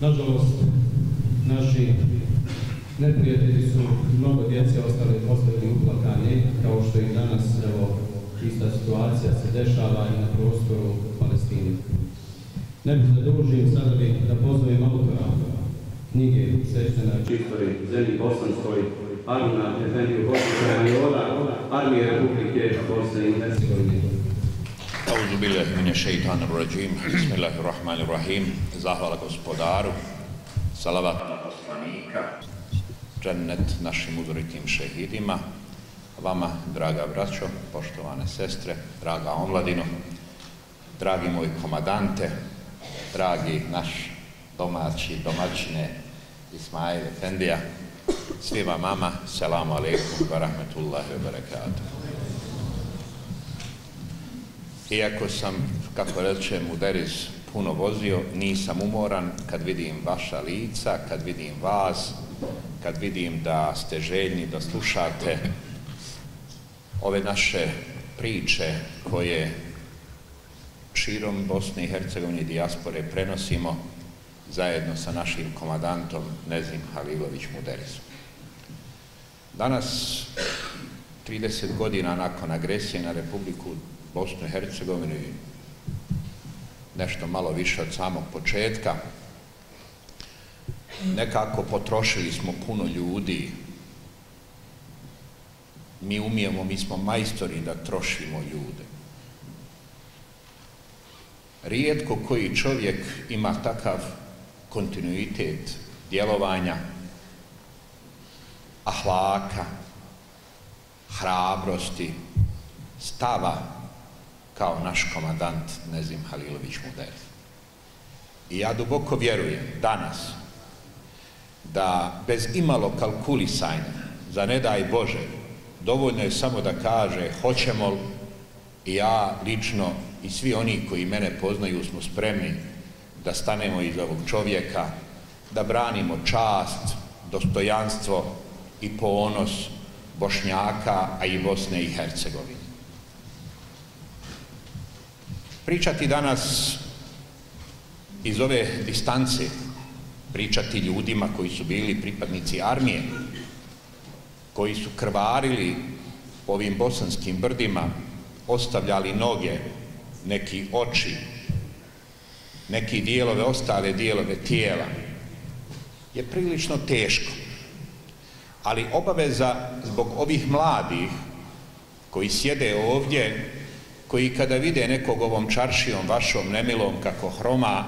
Speaker 6: Nažalost, naši
Speaker 1: neprijatelji su mnogo djece ostali postavili uplakani, kao što i danas, evo, ista situacija se dešava i na prostoru Palestini. Ne bih zadužio sada bi da pozovem autora knjige Sečtena Čistori, Zemlji Bosanskoj, Aruna, Efendiju Bosanskoj, Majora, Armije Republike Bosne i Hercegovine.
Speaker 7: Auzu billahi mine rajim, bismillahirrahmanirrahim, zahvala gospodaru, salavat na poslanika, džennet našim uzoritim šehidima, vama, draga braćo, poštovane sestre, draga omladino, dragi moji komadante, dragi naš domaći, domaćine Ismail Efendija, svima mama, selamu alaikum wa rahmetullahi wa barakatuhu. Iako sam, kako rečem, u Deris puno vozio, nisam umoran kad vidim vaša lica, kad vidim vas, kad vidim da ste željni da slušate ove naše priče koje širom Bosne i Hercegovine dijaspore prenosimo zajedno sa našim komadantom Nezim Halilović Muderisom. Danas, 30 godina nakon agresije na Republiku Bosnu i Hercegovinu i nešto malo više od samog početka, nekako potrošili smo puno ljudi. Mi umijemo, mi smo majstori da trošimo ljude. Rijetko koji čovjek ima takav kontinuitet djelovanja, ahlaka, hrabrosti, stava kao naš komandant Nezim Halilović Muder. I ja duboko vjerujem danas da bez imalo kalkulisanja, za ne daj Bože, dovoljno je samo da kaže hoćemo i ja lično i svi oni koji mene poznaju smo spremni da stanemo iz ovog čovjeka, da branimo čast, dostojanstvo i ponos Bošnjaka, a i Bosne i Hercegovine. Pričati danas iz ove distance, pričati ljudima koji su bili pripadnici armije, koji su krvarili ovim bosanskim brdima, ostavljali noge, neki oči, neki dijelove, ostale dijelove tijela, je prilično teško. Ali obaveza zbog ovih mladih koji sjede ovdje, koji kada vide nekog ovom čaršijom vašom nemilom kako hroma,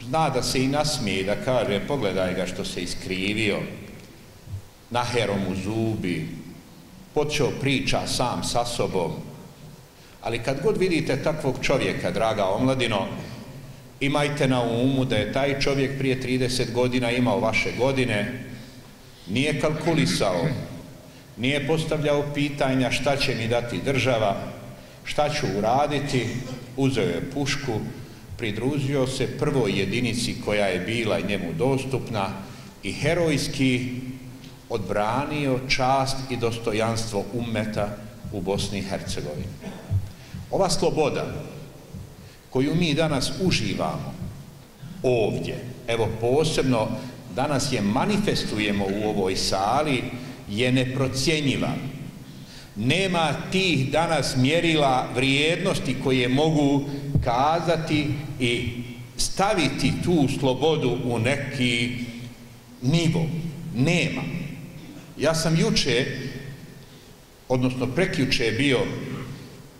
Speaker 7: zna da se i nasmije i da kaže pogledaj ga što se iskrivio, naherom u zubi, počeo priča sam sa sobom. Ali kad god vidite takvog čovjeka, draga omladino, imajte na umu da je taj čovjek prije 30 godina imao vaše godine, nije kalkulisao, nije postavljao pitanja šta će mi dati država, šta ću uraditi, uzeo je pušku, pridružio se prvoj jedinici koja je bila njemu dostupna i herojski odbranio čast i dostojanstvo ummeta u Bosni i Hercegovini. Ova sloboda koju mi danas uživamo ovdje, evo posebno danas je manifestujemo u ovoj sali, je neprocjenjiva. Nema tih danas mjerila vrijednosti koje mogu kazati i staviti tu slobodu u neki nivo. Nema. Ja sam juče, odnosno prekjuče bio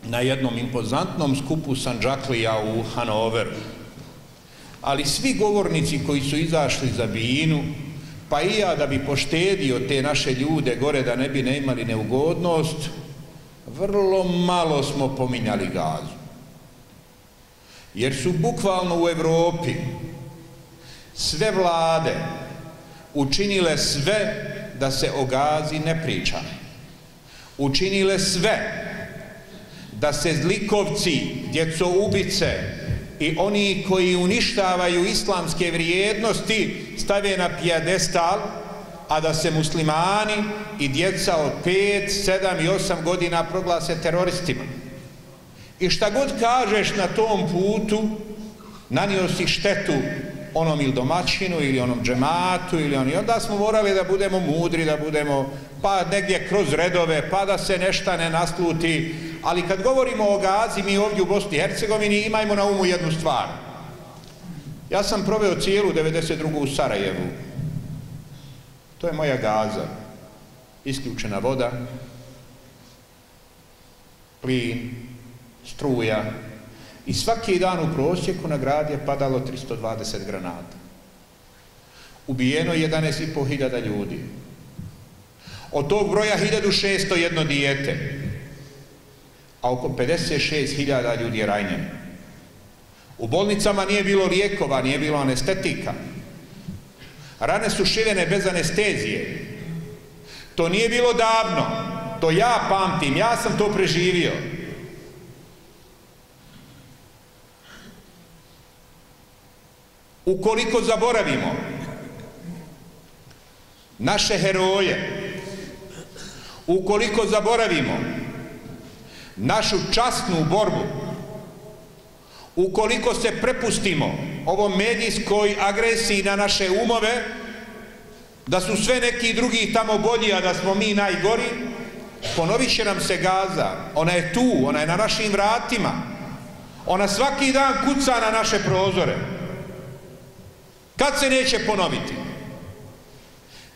Speaker 7: na jednom impozantnom skupu Sanđaklija u Hanoveru. Ali svi govornici koji su izašli za Bijinu, pa i ja da bi poštedio te naše ljude gore da ne bi ne imali neugodnost, vrlo malo smo pominjali gazu. Jer su bukvalno u Evropi sve vlade učinile sve da se o gazi ne priča. Učinile sve da se zlikovci, djecoubice i oni koji uništavaju islamske vrijednosti stave na pijadestal, a da se muslimani i djeca od 5, 7 i 8 godina proglase teroristima. I šta god kažeš na tom putu, nanio si štetu onom ili domaćinu ili onom džematu ili oni. Onda smo morali da budemo mudri, da budemo pa negdje kroz redove, pa da se nešta ne nasluti. Ali kad govorimo o gazi, mi ovdje u Bosni i Hercegovini imajmo na umu jednu stvar. Ja sam proveo cijelu 92. u Sarajevu. To je moja gaza. Isključena voda, plin, struja, i svaki dan u prosjeku na grad je padalo 320 granata. Ubijeno 11.500 ljudi. Od tog broja 1601 dijete, a oko 56.000 ljudi je ranjeno. U bolnicama nije bilo lijekova, nije bilo anestetika. Rane su širene bez anestezije. To nije bilo davno. To ja pamtim, ja sam to preživio. Ukoliko zaboravimo naše heroje, ukoliko zaboravimo našu častnu borbu, ukoliko se prepustimo ovom medijskoj agresiji na naše umove, da su sve neki drugi tamo bolji, a da smo mi najgori, ponovit će nam se gaza. Ona je tu, ona je na našim vratima. Ona svaki dan kuca na naše prozore. Kad se neće ponoviti?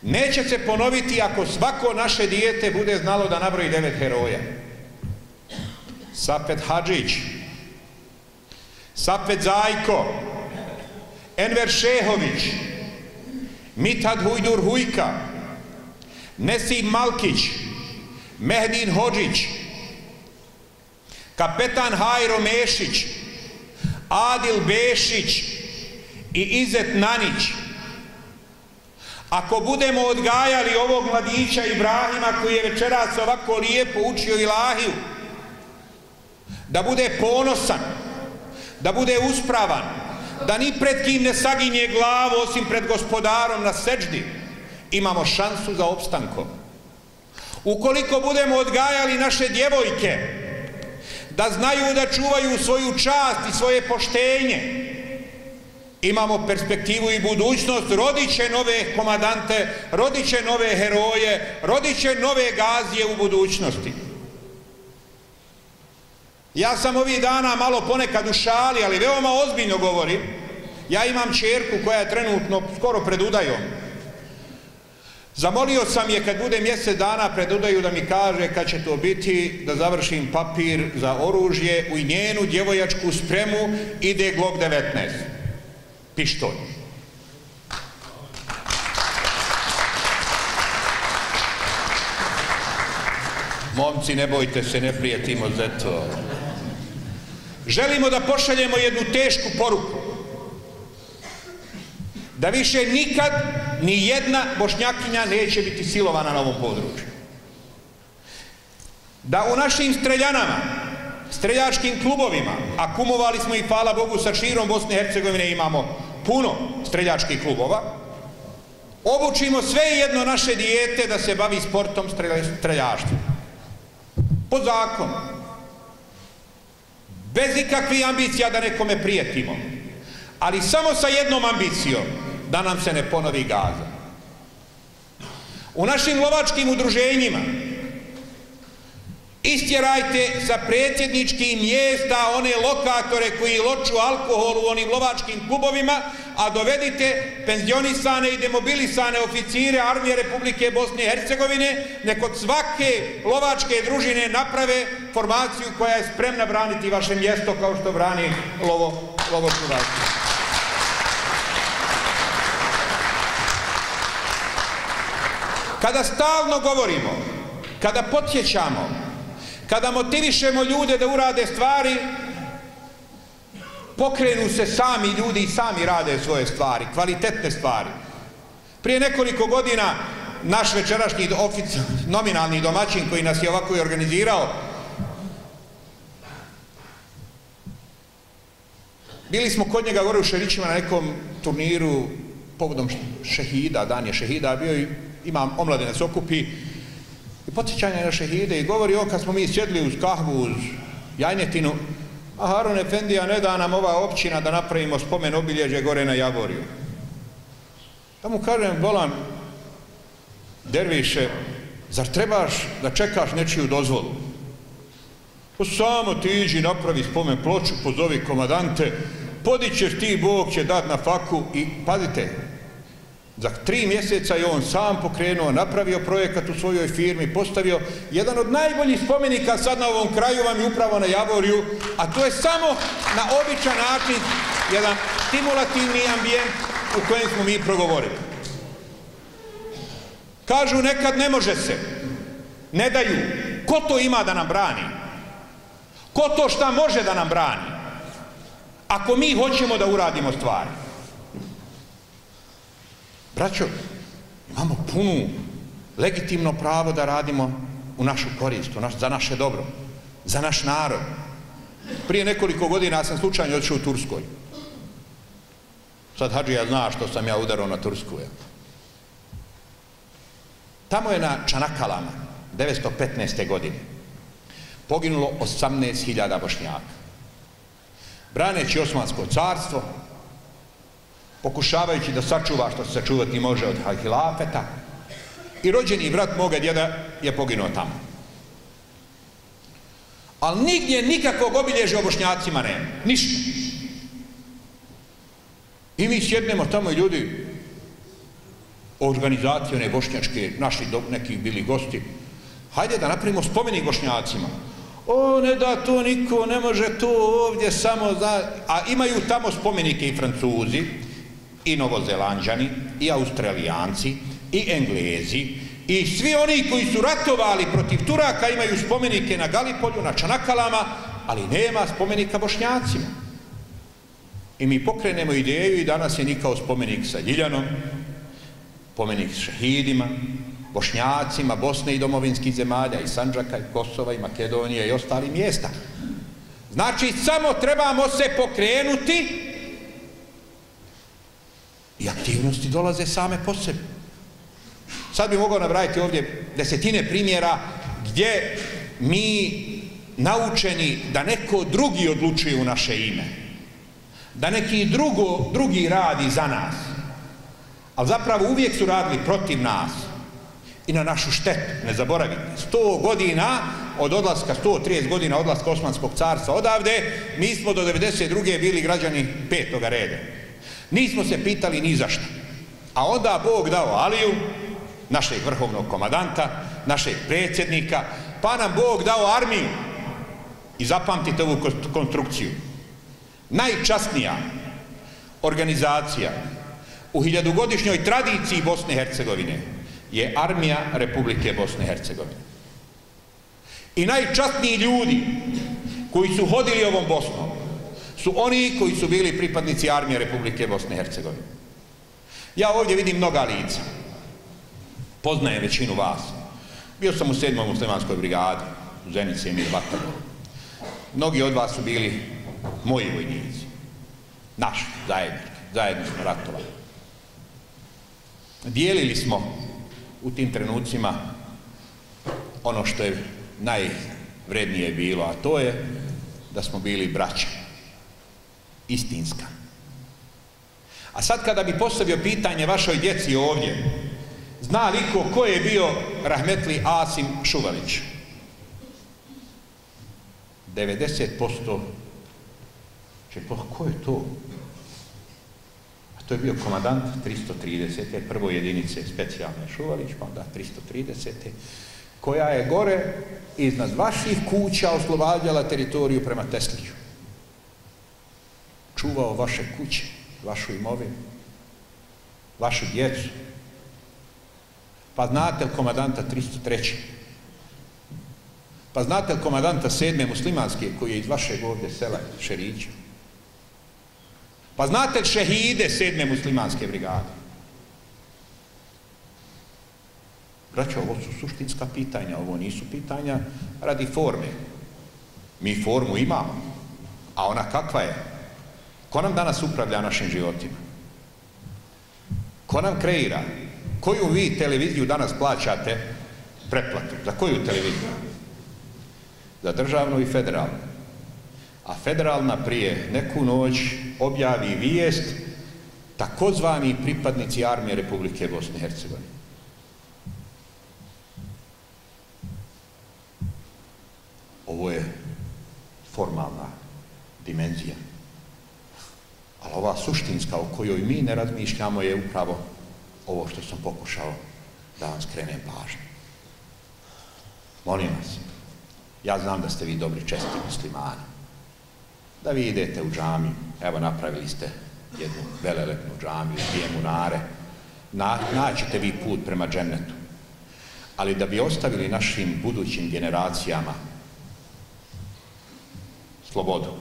Speaker 7: Neće se ponoviti ako svako naše dijete bude znalo da nabroji devet heroja. Sapet Hadžić, Sapet Zajko, Enver Šehović, Mitad Hujdur Hujka, Nesim Malkić, Mehdin Hođić, kapetan Hajro Mešić, Adil Bešić, i Izet Nanić, ako budemo odgajali ovog mladića Ibrahima koji je večeras ovako lijepo učio Ilahiju, da bude ponosan, da bude uspravan, da ni pred kim ne saginje glavu osim pred gospodarom na seđdi, imamo šansu za opstankom. Ukoliko budemo odgajali naše djevojke, da znaju da čuvaju svoju čast i svoje poštenje, imamo perspektivu i budućnost, rodit će nove komadante, rodit će nove heroje, rodit će nove gazije u budućnosti. Ja sam ovih dana malo ponekad u šali, ali veoma ozbiljno govorim. Ja imam čerku koja je trenutno skoro pred udajom. Zamolio sam je kad bude mjesec dana pred udaju da mi kaže kad će to biti da završim papir za oružje u njenu djevojačku spremu ide Glock 19 pištolj. Momci, ne bojte se, ne prijatimo za to. Želimo da pošaljemo jednu tešku poruku. Da više nikad ni jedna bošnjakinja neće biti silovana na ovom području. Da u našim streljanama streljačkim klubovima, a kumovali smo i hvala Bogu sa širom Bosne i Hercegovine imamo puno streljačkih klubova, obučimo sve jedno naše dijete da se bavi sportom streljaštva. Po zakonu. Bez ikakvih ambicija da nekome prijetimo. Ali samo sa jednom ambicijom da nam se ne ponovi gaza. U našim lovačkim udruženjima Istjerajte sa predsjedničkih mjesta one lokatore koji loču alkohol u onim lovačkim klubovima, a dovedite penzionisane i demobilisane oficire Armije Republike Bosne i Hercegovine, nekod svake lovačke družine naprave formaciju koja je spremna braniti vaše mjesto kao što brani lovo, lovo Kada stalno govorimo, kada potjećamo, Kada motivišemo ljude da urade stvari, pokrenu se sami ljudi i sami rade svoje stvari, kvalitetne stvari. Prije nekoliko godina naš večerašnji ofic, nominalni domaćin koji nas je ovako i organizirao, bili smo kod njega gore u Šerićima na nekom turniru povodom šehida, dan je šehida, bio i imam omladenac okupi, i podsjećanje na šehide i govori o kad smo mi sjedli uz kahvu, uz jajnetinu, A Harun Efendija ne da nam ova općina da napravimo spomen obilježe gore na Javoriju. Ja pa mu kažem, volam, derviše, zar trebaš da čekaš nečiju dozvolu? Pa samo ti iđi napravi spomen ploču, pozovi komadante, podićeš ti, Bog će dat na faku i pazite, za tri mjeseca je on sam pokrenuo, napravio projekat u svojoj firmi, postavio jedan od najboljih spomenika sad na ovom kraju vam je upravo na Javoriju, a to je samo na običan način jedan stimulativni ambijent u kojem smo mi progovorili. Kažu nekad ne može se, ne daju. Ko to ima da nam brani? Ko to šta može da nam brani? Ako mi hoćemo da uradimo stvari. Braćo, imamo punu legitimno pravo da radimo u našu korist, u naš, za naše dobro, za naš narod. Prije nekoliko godina sam slučajno odšao u Turskoj. Sad Hadžija zna što sam ja udarao na Tursku. Ja. Tamo je na Čanakalama, 915. godine, poginulo 18.000 bošnjaka. Braneći Osmansko carstvo, pokušavajući da sačuva što se sačuvati može od hilafeta, i rođeni brat moga djeda je poginuo tamo. Ali nigdje nikakvog obilježa o bošnjacima nema. Ništa. I mi sjednemo tamo i ljudi organizacije one bošnjačke, naši do, neki bili gosti, hajde da napravimo spomenik bošnjacima. O, ne da to niko, ne može to ovdje samo za... A imaju tamo spomenike i francuzi, i novozelanđani, i australijanci, i englezi, i svi oni koji su ratovali protiv Turaka imaju spomenike na Galipolju, na Čanakalama, ali nema spomenika bošnjacima. I mi pokrenemo ideju i danas je nikao spomenik sa Ljiljanom, spomenik šehidima, bošnjacima, Bosne i domovinskih zemalja, i Sanđaka, i Kosova, i Makedonije, i ostali mjesta. Znači, samo trebamo se pokrenuti i aktivnosti dolaze same po sebi. Sad bi mogao nabrajati ovdje desetine primjera gdje mi naučeni da neko drugi odlučuje u naše ime, da neki drugo, drugi radi za nas, ali zapravo uvijek su radili protiv nas i na našu štetu, ne zaboravite. 100 godina od odlaska, 130 godina odlaska Osmanskog carstva odavde, mi smo do 92. bili građani petoga reda. Nismo se pitali ni zašto. A onda Bog dao Aliju, našeg vrhovnog komadanta, našeg predsjednika, pa nam Bog dao armiju. I zapamtite ovu konstrukciju. Najčasnija organizacija u hiljadugodišnjoj tradiciji Bosne i Hercegovine je armija Republike Bosne i Hercegovine. I najčasniji ljudi koji su hodili ovom Bosnom su oni koji su bili pripadnici armije Republike Bosne i Hercegovine. Ja ovdje vidim mnoga lica. Poznajem većinu vas. Bio sam u 7. muslimanskoj brigadi u Zenici i Mirvataru. Mnogi od vas su bili moji vojnici. Naši, zajednički. Zajedno smo ratovali dijelili smo u tim trenucima ono što je najvrednije bilo, a to je da smo bili braća. Istinska. A sad kada bi postavio pitanje vašoj djeci ovdje, zna li ko, ko je bio Rahmetli Asim Šuvalić? 90% će, po, ko je to? A To je bio komadant 330. prvo jedinice specijalne Šuvalić, pa onda 330. koja je gore iznad vaših kuća oslobađala teritoriju prema Tesliću. Čuvao vaše kuće, vašu imovinu, vašu djecu. Pa znate li komadanta 303. Pa znate li komadanta sedme muslimanske koji je iz vašeg ovdje sela Šerića? Pa znate li šehide sedme muslimanske brigade? Braćo, ovo su suštinska pitanja, ovo nisu pitanja radi forme. Mi formu imamo, a ona kakva je? Ko nam danas upravlja našim životima? Ko nam kreira? Koju vi televiziju danas plaćate pretplatu? Za koju televiziju? Za državnu i federalnu. a federalna prije neku noć objavi vijest takozvani pripadnici armije Republike Bosne i Hercegovine. Ovo je formalna dimenzija. Ali ova suštinska o kojoj mi ne razmišljamo je upravo ovo što sam pokušao da vam skrenem pažnju. Molim vas, ja znam da ste vi dobri česti muslimani. Da vi idete u džamiju, evo napravili ste jednu velelepnu džamiju, dvije munare, na, naćete vi put prema džennetu. Ali da bi ostavili našim budućim generacijama slobodu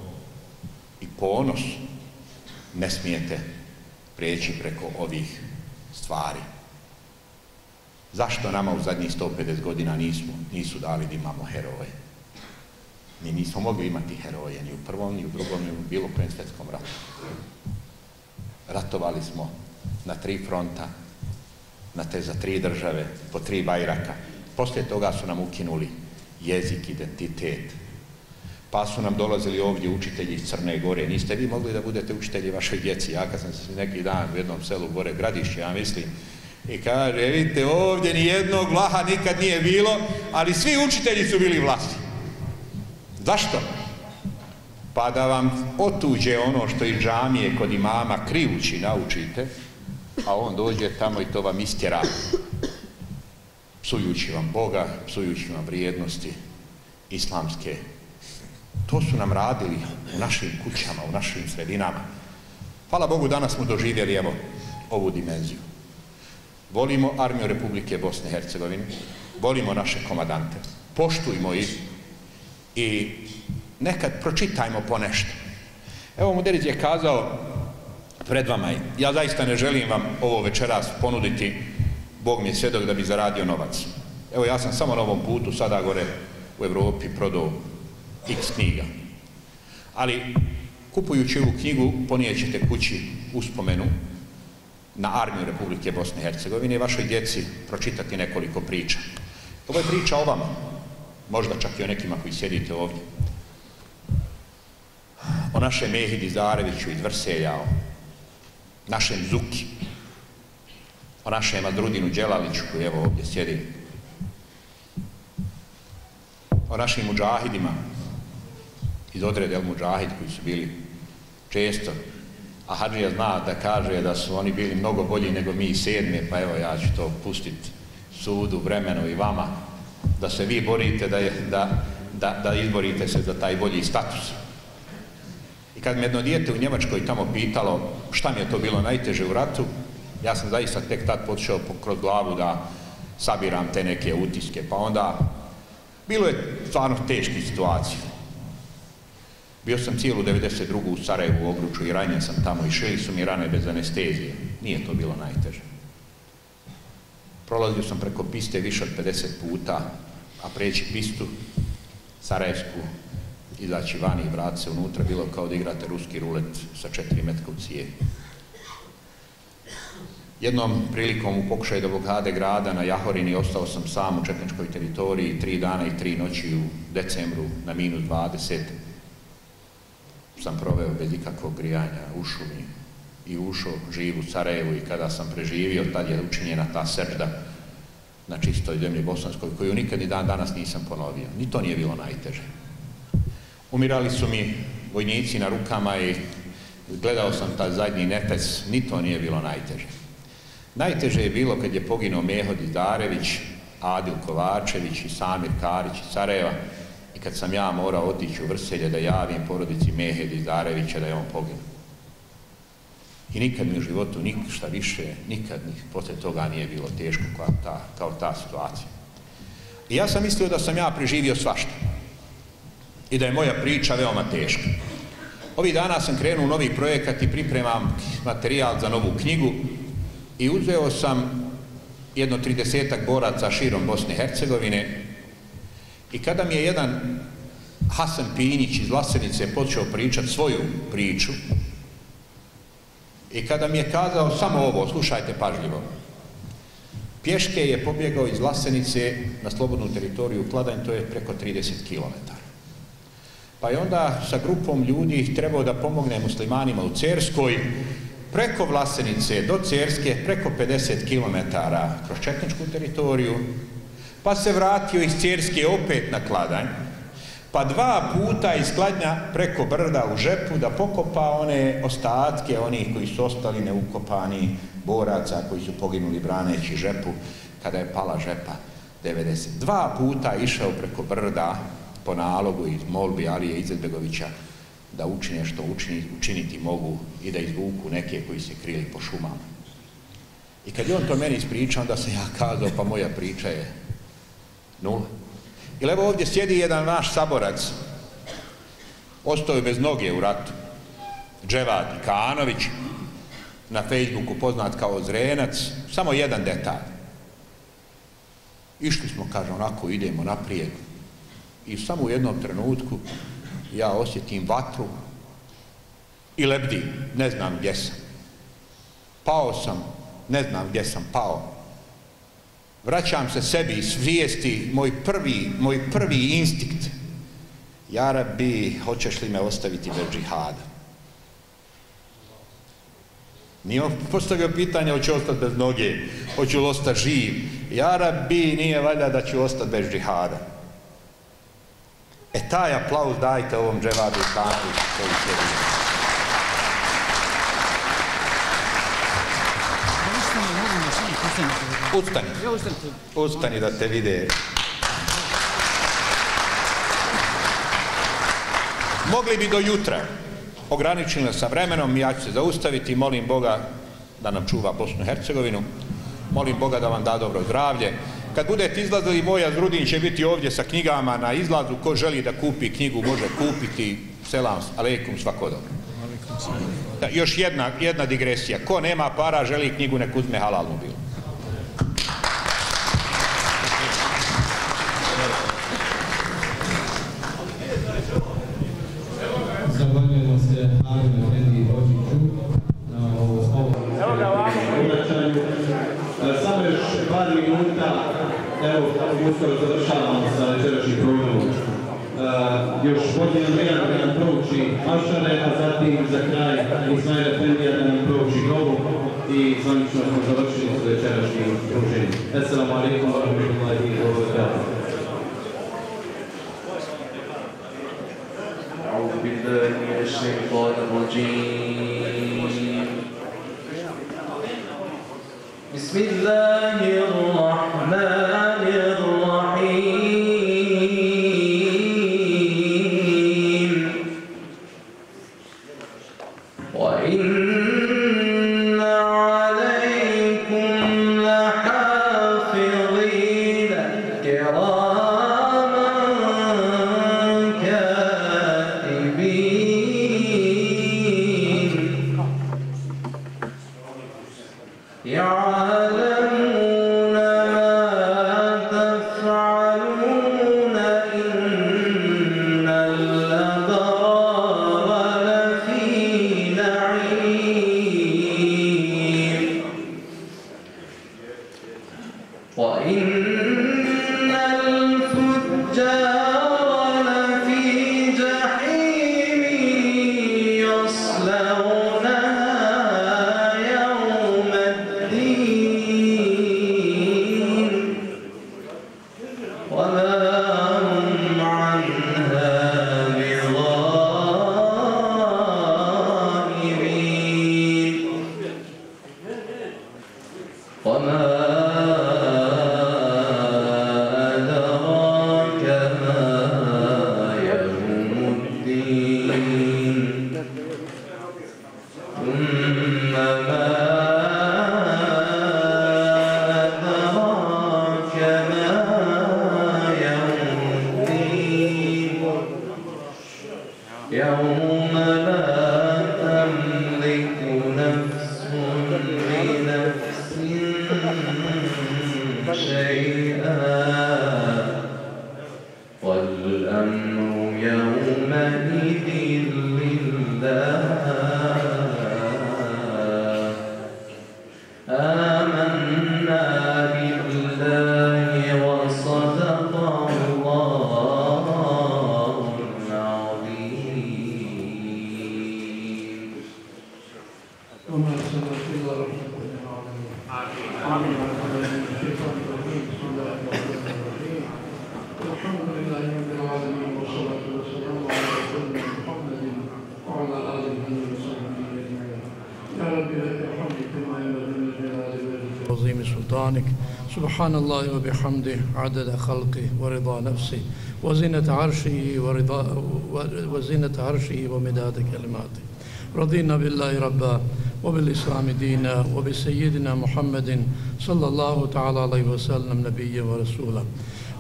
Speaker 7: i ponos, ne smijete prijeći preko ovih stvari. Zašto nama u zadnjih 150 godina nismo, nisu dali da imamo heroje? Mi nismo mogli imati heroje ni u prvom, ni u drugom, ni u bilo kojem svjetskom ratu. Ratovali smo na tri fronta, na te za tri države, po tri bajraka. Poslije toga su nam ukinuli jezik, identitet. Pa su nam dolazili ovdje učitelji iz Crne Gore. Niste vi mogli da budete učitelji vašoj djeci. Ja kad sam se neki dan u jednom selu Gore Gradišće, ja mislim, i kaže, vidite, ovdje ni jednog vlaha nikad nije bilo, ali svi učitelji su bili vlasti. Zašto? Pa da vam otuđe ono što iz džamije kod imama krivući naučite, a on dođe tamo i to vam istjera psujući vam Boga, psujući vam vrijednosti islamske. To su nam radili u našim kućama, u našim sredinama. Hvala Bogu, danas smo doživjeli evo, ovu dimenziju. Volimo armiju Republike Bosne i Hercegovine, volimo naše komadante, poštujmo ih i nekad pročitajmo ponešto. Evo Muderić je kazao pred vama, ja zaista ne želim vam ovo večeras ponuditi, Bog mi je svjedok da bi zaradio novac. Evo ja sam samo na ovom putu sada gore u Evropi prodao x knjiga. Ali kupujući ovu knjigu ponijećete kući uspomenu na armiju Republike Bosne i Hercegovine i vašoj djeci pročitati nekoliko priča. Ovo je priča o vama, možda čak i o nekima koji sjedite ovdje. O našem Mehidi Zareviću iz Vrselja, o našem Zuki, o našem Adrudinu Đelaliću koji evo ovdje sjedi, o našim muđahidima iz odrede El Mujahid koji su bili često a Hadžija zna da kaže da su oni bili mnogo bolji nego mi sedme, pa evo ja ću to pustiti sudu, vremenu i vama, da se vi borite, da, je, da, da, da izborite se za taj bolji status. I kad me jedno dijete u Njemačkoj tamo pitalo šta mi je to bilo najteže u ratu, ja sam zaista tek tad počeo kroz glavu da sabiram te neke utiske, pa onda bilo je stvarno teški situacije. Bio sam cijelu 92. u Sarajevu u obruču i ranjen sam tamo i šeli su mi rane bez anestezije. Nije to bilo najteže. Prolazio sam preko piste više od 50 puta, a preći pistu Sarajevsku, izaći vani i vrat se unutra, bilo kao da igrate ruski rulet sa četiri metka u cijevi. Jednom prilikom u pokušaju do blokade grada na Jahorini ostao sam sam u četničkoj teritoriji tri dana i tri noći u decembru na minus 20 sam proveo bez ikakvog grijanja u šumi i ušao živ u Sarajevu i kada sam preživio, tad je učinjena ta sežda na čistoj zemlji bosanskoj, koju nikad ni dan danas nisam ponovio. Ni to nije bilo najteže. Umirali su mi vojnici na rukama i gledao sam taj zadnji nefes, ni to nije bilo najteže. Najteže je bilo kad je poginuo Mehod Darević, Adil Kovačević i Samir Karić iz Sarajeva, I kad sam ja morao otići u Vrselje da javim porodici Mehedi Zarevića da je on poginuo. I nikad mi u životu ništa više, nikad ni posle toga nije bilo teško kao ta, kao ta situacija. I ja sam mislio da sam ja preživio svašta. I da je moja priča veoma teška. Ovi dana sam krenuo u novi projekat i pripremam materijal za novu knjigu i uzeo sam jedno tridesetak boraca širom Bosne i Hercegovine I kada mi je jedan Hasan Pinić iz Lasenice počeo pričati svoju priču i kada mi je kazao samo ovo, slušajte pažljivo, pješke je pobjegao iz Lasenice na slobodnu teritoriju Kladanj, to je preko 30 km. Pa je onda sa grupom ljudi trebao da pomogne muslimanima u Cerskoj, preko Vlasenice do Cerske, preko 50 km kroz četničku teritoriju, pa se vratio iz Cjerske opet na Kladanj, pa dva puta iz Kladnja preko brda u žepu da pokopa one ostatke, oni koji su ostali neukopani boraca koji su poginuli braneći žepu kada je pala žepa 90. Dva puta išao preko brda po nalogu iz molbi Alije Izetbegovića da učine što učini, učiniti mogu i da izvuku neke koji se krili po šumama. I kad je on to meni ispričao, onda se ja kazao, pa moja priča je nula. Ili evo ovdje sjedi jedan naš saborac, ostao je bez noge u ratu, Dževad Kanović, na Facebooku poznat kao Zrenac, samo jedan detalj. Išli smo, kaže, onako idemo naprijed i samo u jednom trenutku ja osjetim vatru i lebdim, ne znam gdje sam. Pao sam, ne znam gdje sam pao. Vraćam se sebi i svijesti, moj prvi, moj prvi instinkt. Ja rabi, hoćeš li me ostaviti bez džihada? Nije postavio pitanje, hoću ostati bez noge, hoću li ostati živ. Ja rabi, nije valja da ću ostati bez džihada. E taj aplauz dajte ovom dževadu stanu koji se vidi. Ustani. Ustani da te vide. Mogli bi do jutra. Ograničili sa vremenom, ja ću se zaustaviti, molim Boga da nam čuva Bosnu i Hercegovinu. Molim Boga da vam da dobro zdravlje. Kad budete izlazili, Moja Zrudin će biti ovdje sa knjigama na izlazu. Ko želi da kupi knjigu, može kupiti. Selam, alaikum, svako dobro. Da, još jedna, jedna digresija. Ko nema para, želi knjigu, nek uzme halalnu bilo.
Speaker 1: Evo, uskoro završavamo sa večerašnjim programom. E, Još vodi Andrija da nam prouči Ašare, a zatim za kraj Ismail Efendija da nam prouči grobu i zvanično smo završili sa večerašnjim druženjem. Assalamu alaikum wa rahmatullahi wa barakatuh.
Speaker 5: أعوذ بالله من بسم الله
Speaker 8: رضوانك سبحان الله وبحمده عدد خلقه ورضا نفسه وزنة عرشه ورضا وزنة عرشه ومداد كلماته. رضينا بالله ربا وبالإسلام دينا وبسيدنا محمد صلى الله تعالى عليه وسلم نبيا ورسولا.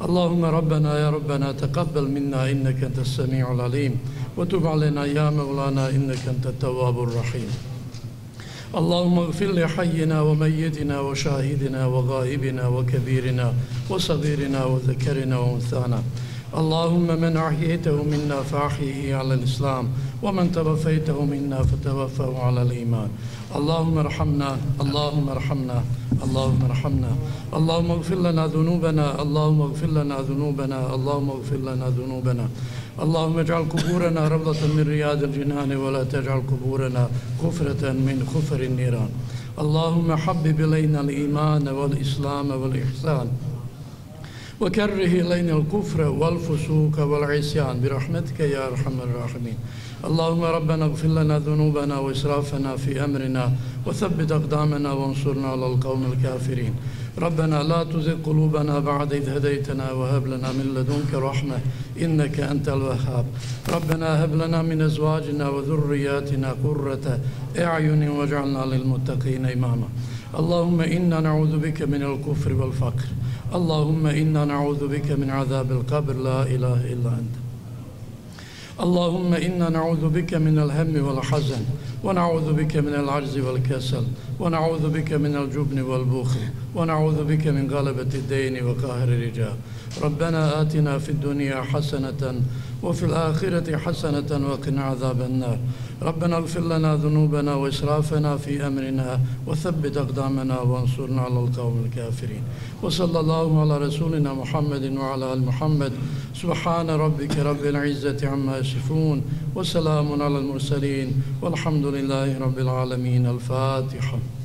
Speaker 8: اللهم ربنا يا ربنا تقبل منا إنك أنت السميع العليم وتب علينا يا مولانا إنك أنت التواب الرحيم. اللهم اغفر لحينا وميتنا وشاهدنا وغائبنا وكبيرنا وصغيرنا وذكرنا وانثانا. اللهم من أحييته منا فأحيه على الإسلام ومن توفيته منا فتوفه على الإيمان. اللهم ارحمنا اللهم ارحمنا اللهم ارحمنا. اللهم اغفر لنا ذنوبنا اللهم اغفر لنا ذنوبنا اللهم اغفر لنا ذنوبنا. اللهم اجعل قبورنا روضة من رياض الجنان ولا تجعل قبورنا خفرة من خفر النيران. اللهم حبب إلينا الإيمان والإسلام والإحسان. وكره إلينا الكفر والفسوق والعصيان. برحمتك يا أرحم الراحمين. اللهم ربنا اغفر لنا ذنوبنا وإسرافنا في أمرنا. وثبت أقدامنا وانصرنا على القوم الكافرين. ربنا لا تزغ قلوبنا بعد إذ هديتنا وهب لنا من لدنك رحمة إنك أنت الوهاب. ربنا هب لنا من أزواجنا وذرياتنا قرة أعين واجعلنا للمتقين إماما. اللهم إنا نعوذ بك من الكفر والفقر. اللهم إنا نعوذ بك من عذاب القبر. لا إله إلا أنت. اللهم إنا نعوذ بك من الهم والحزن ونعوذ بك من العجز والكسل ونعوذ بك من الجبن والبخل ونعوذ بك من غلبة الدين وقهر الرجال. ربنا آتنا في الدنيا حسنة وفي الآخرة حسنة وقنا عذاب النار. ربنا اغفر لنا ذنوبنا وإسرافنا في أمرنا وثبت أقدامنا وانصرنا على القوم الكافرين. وصلى الله على رسولنا محمد وعلى آل محمد. سبحان ربك رب العزة عما يصفون وسلام على المرسلين والحمد لله رب العالمين. الفاتحة.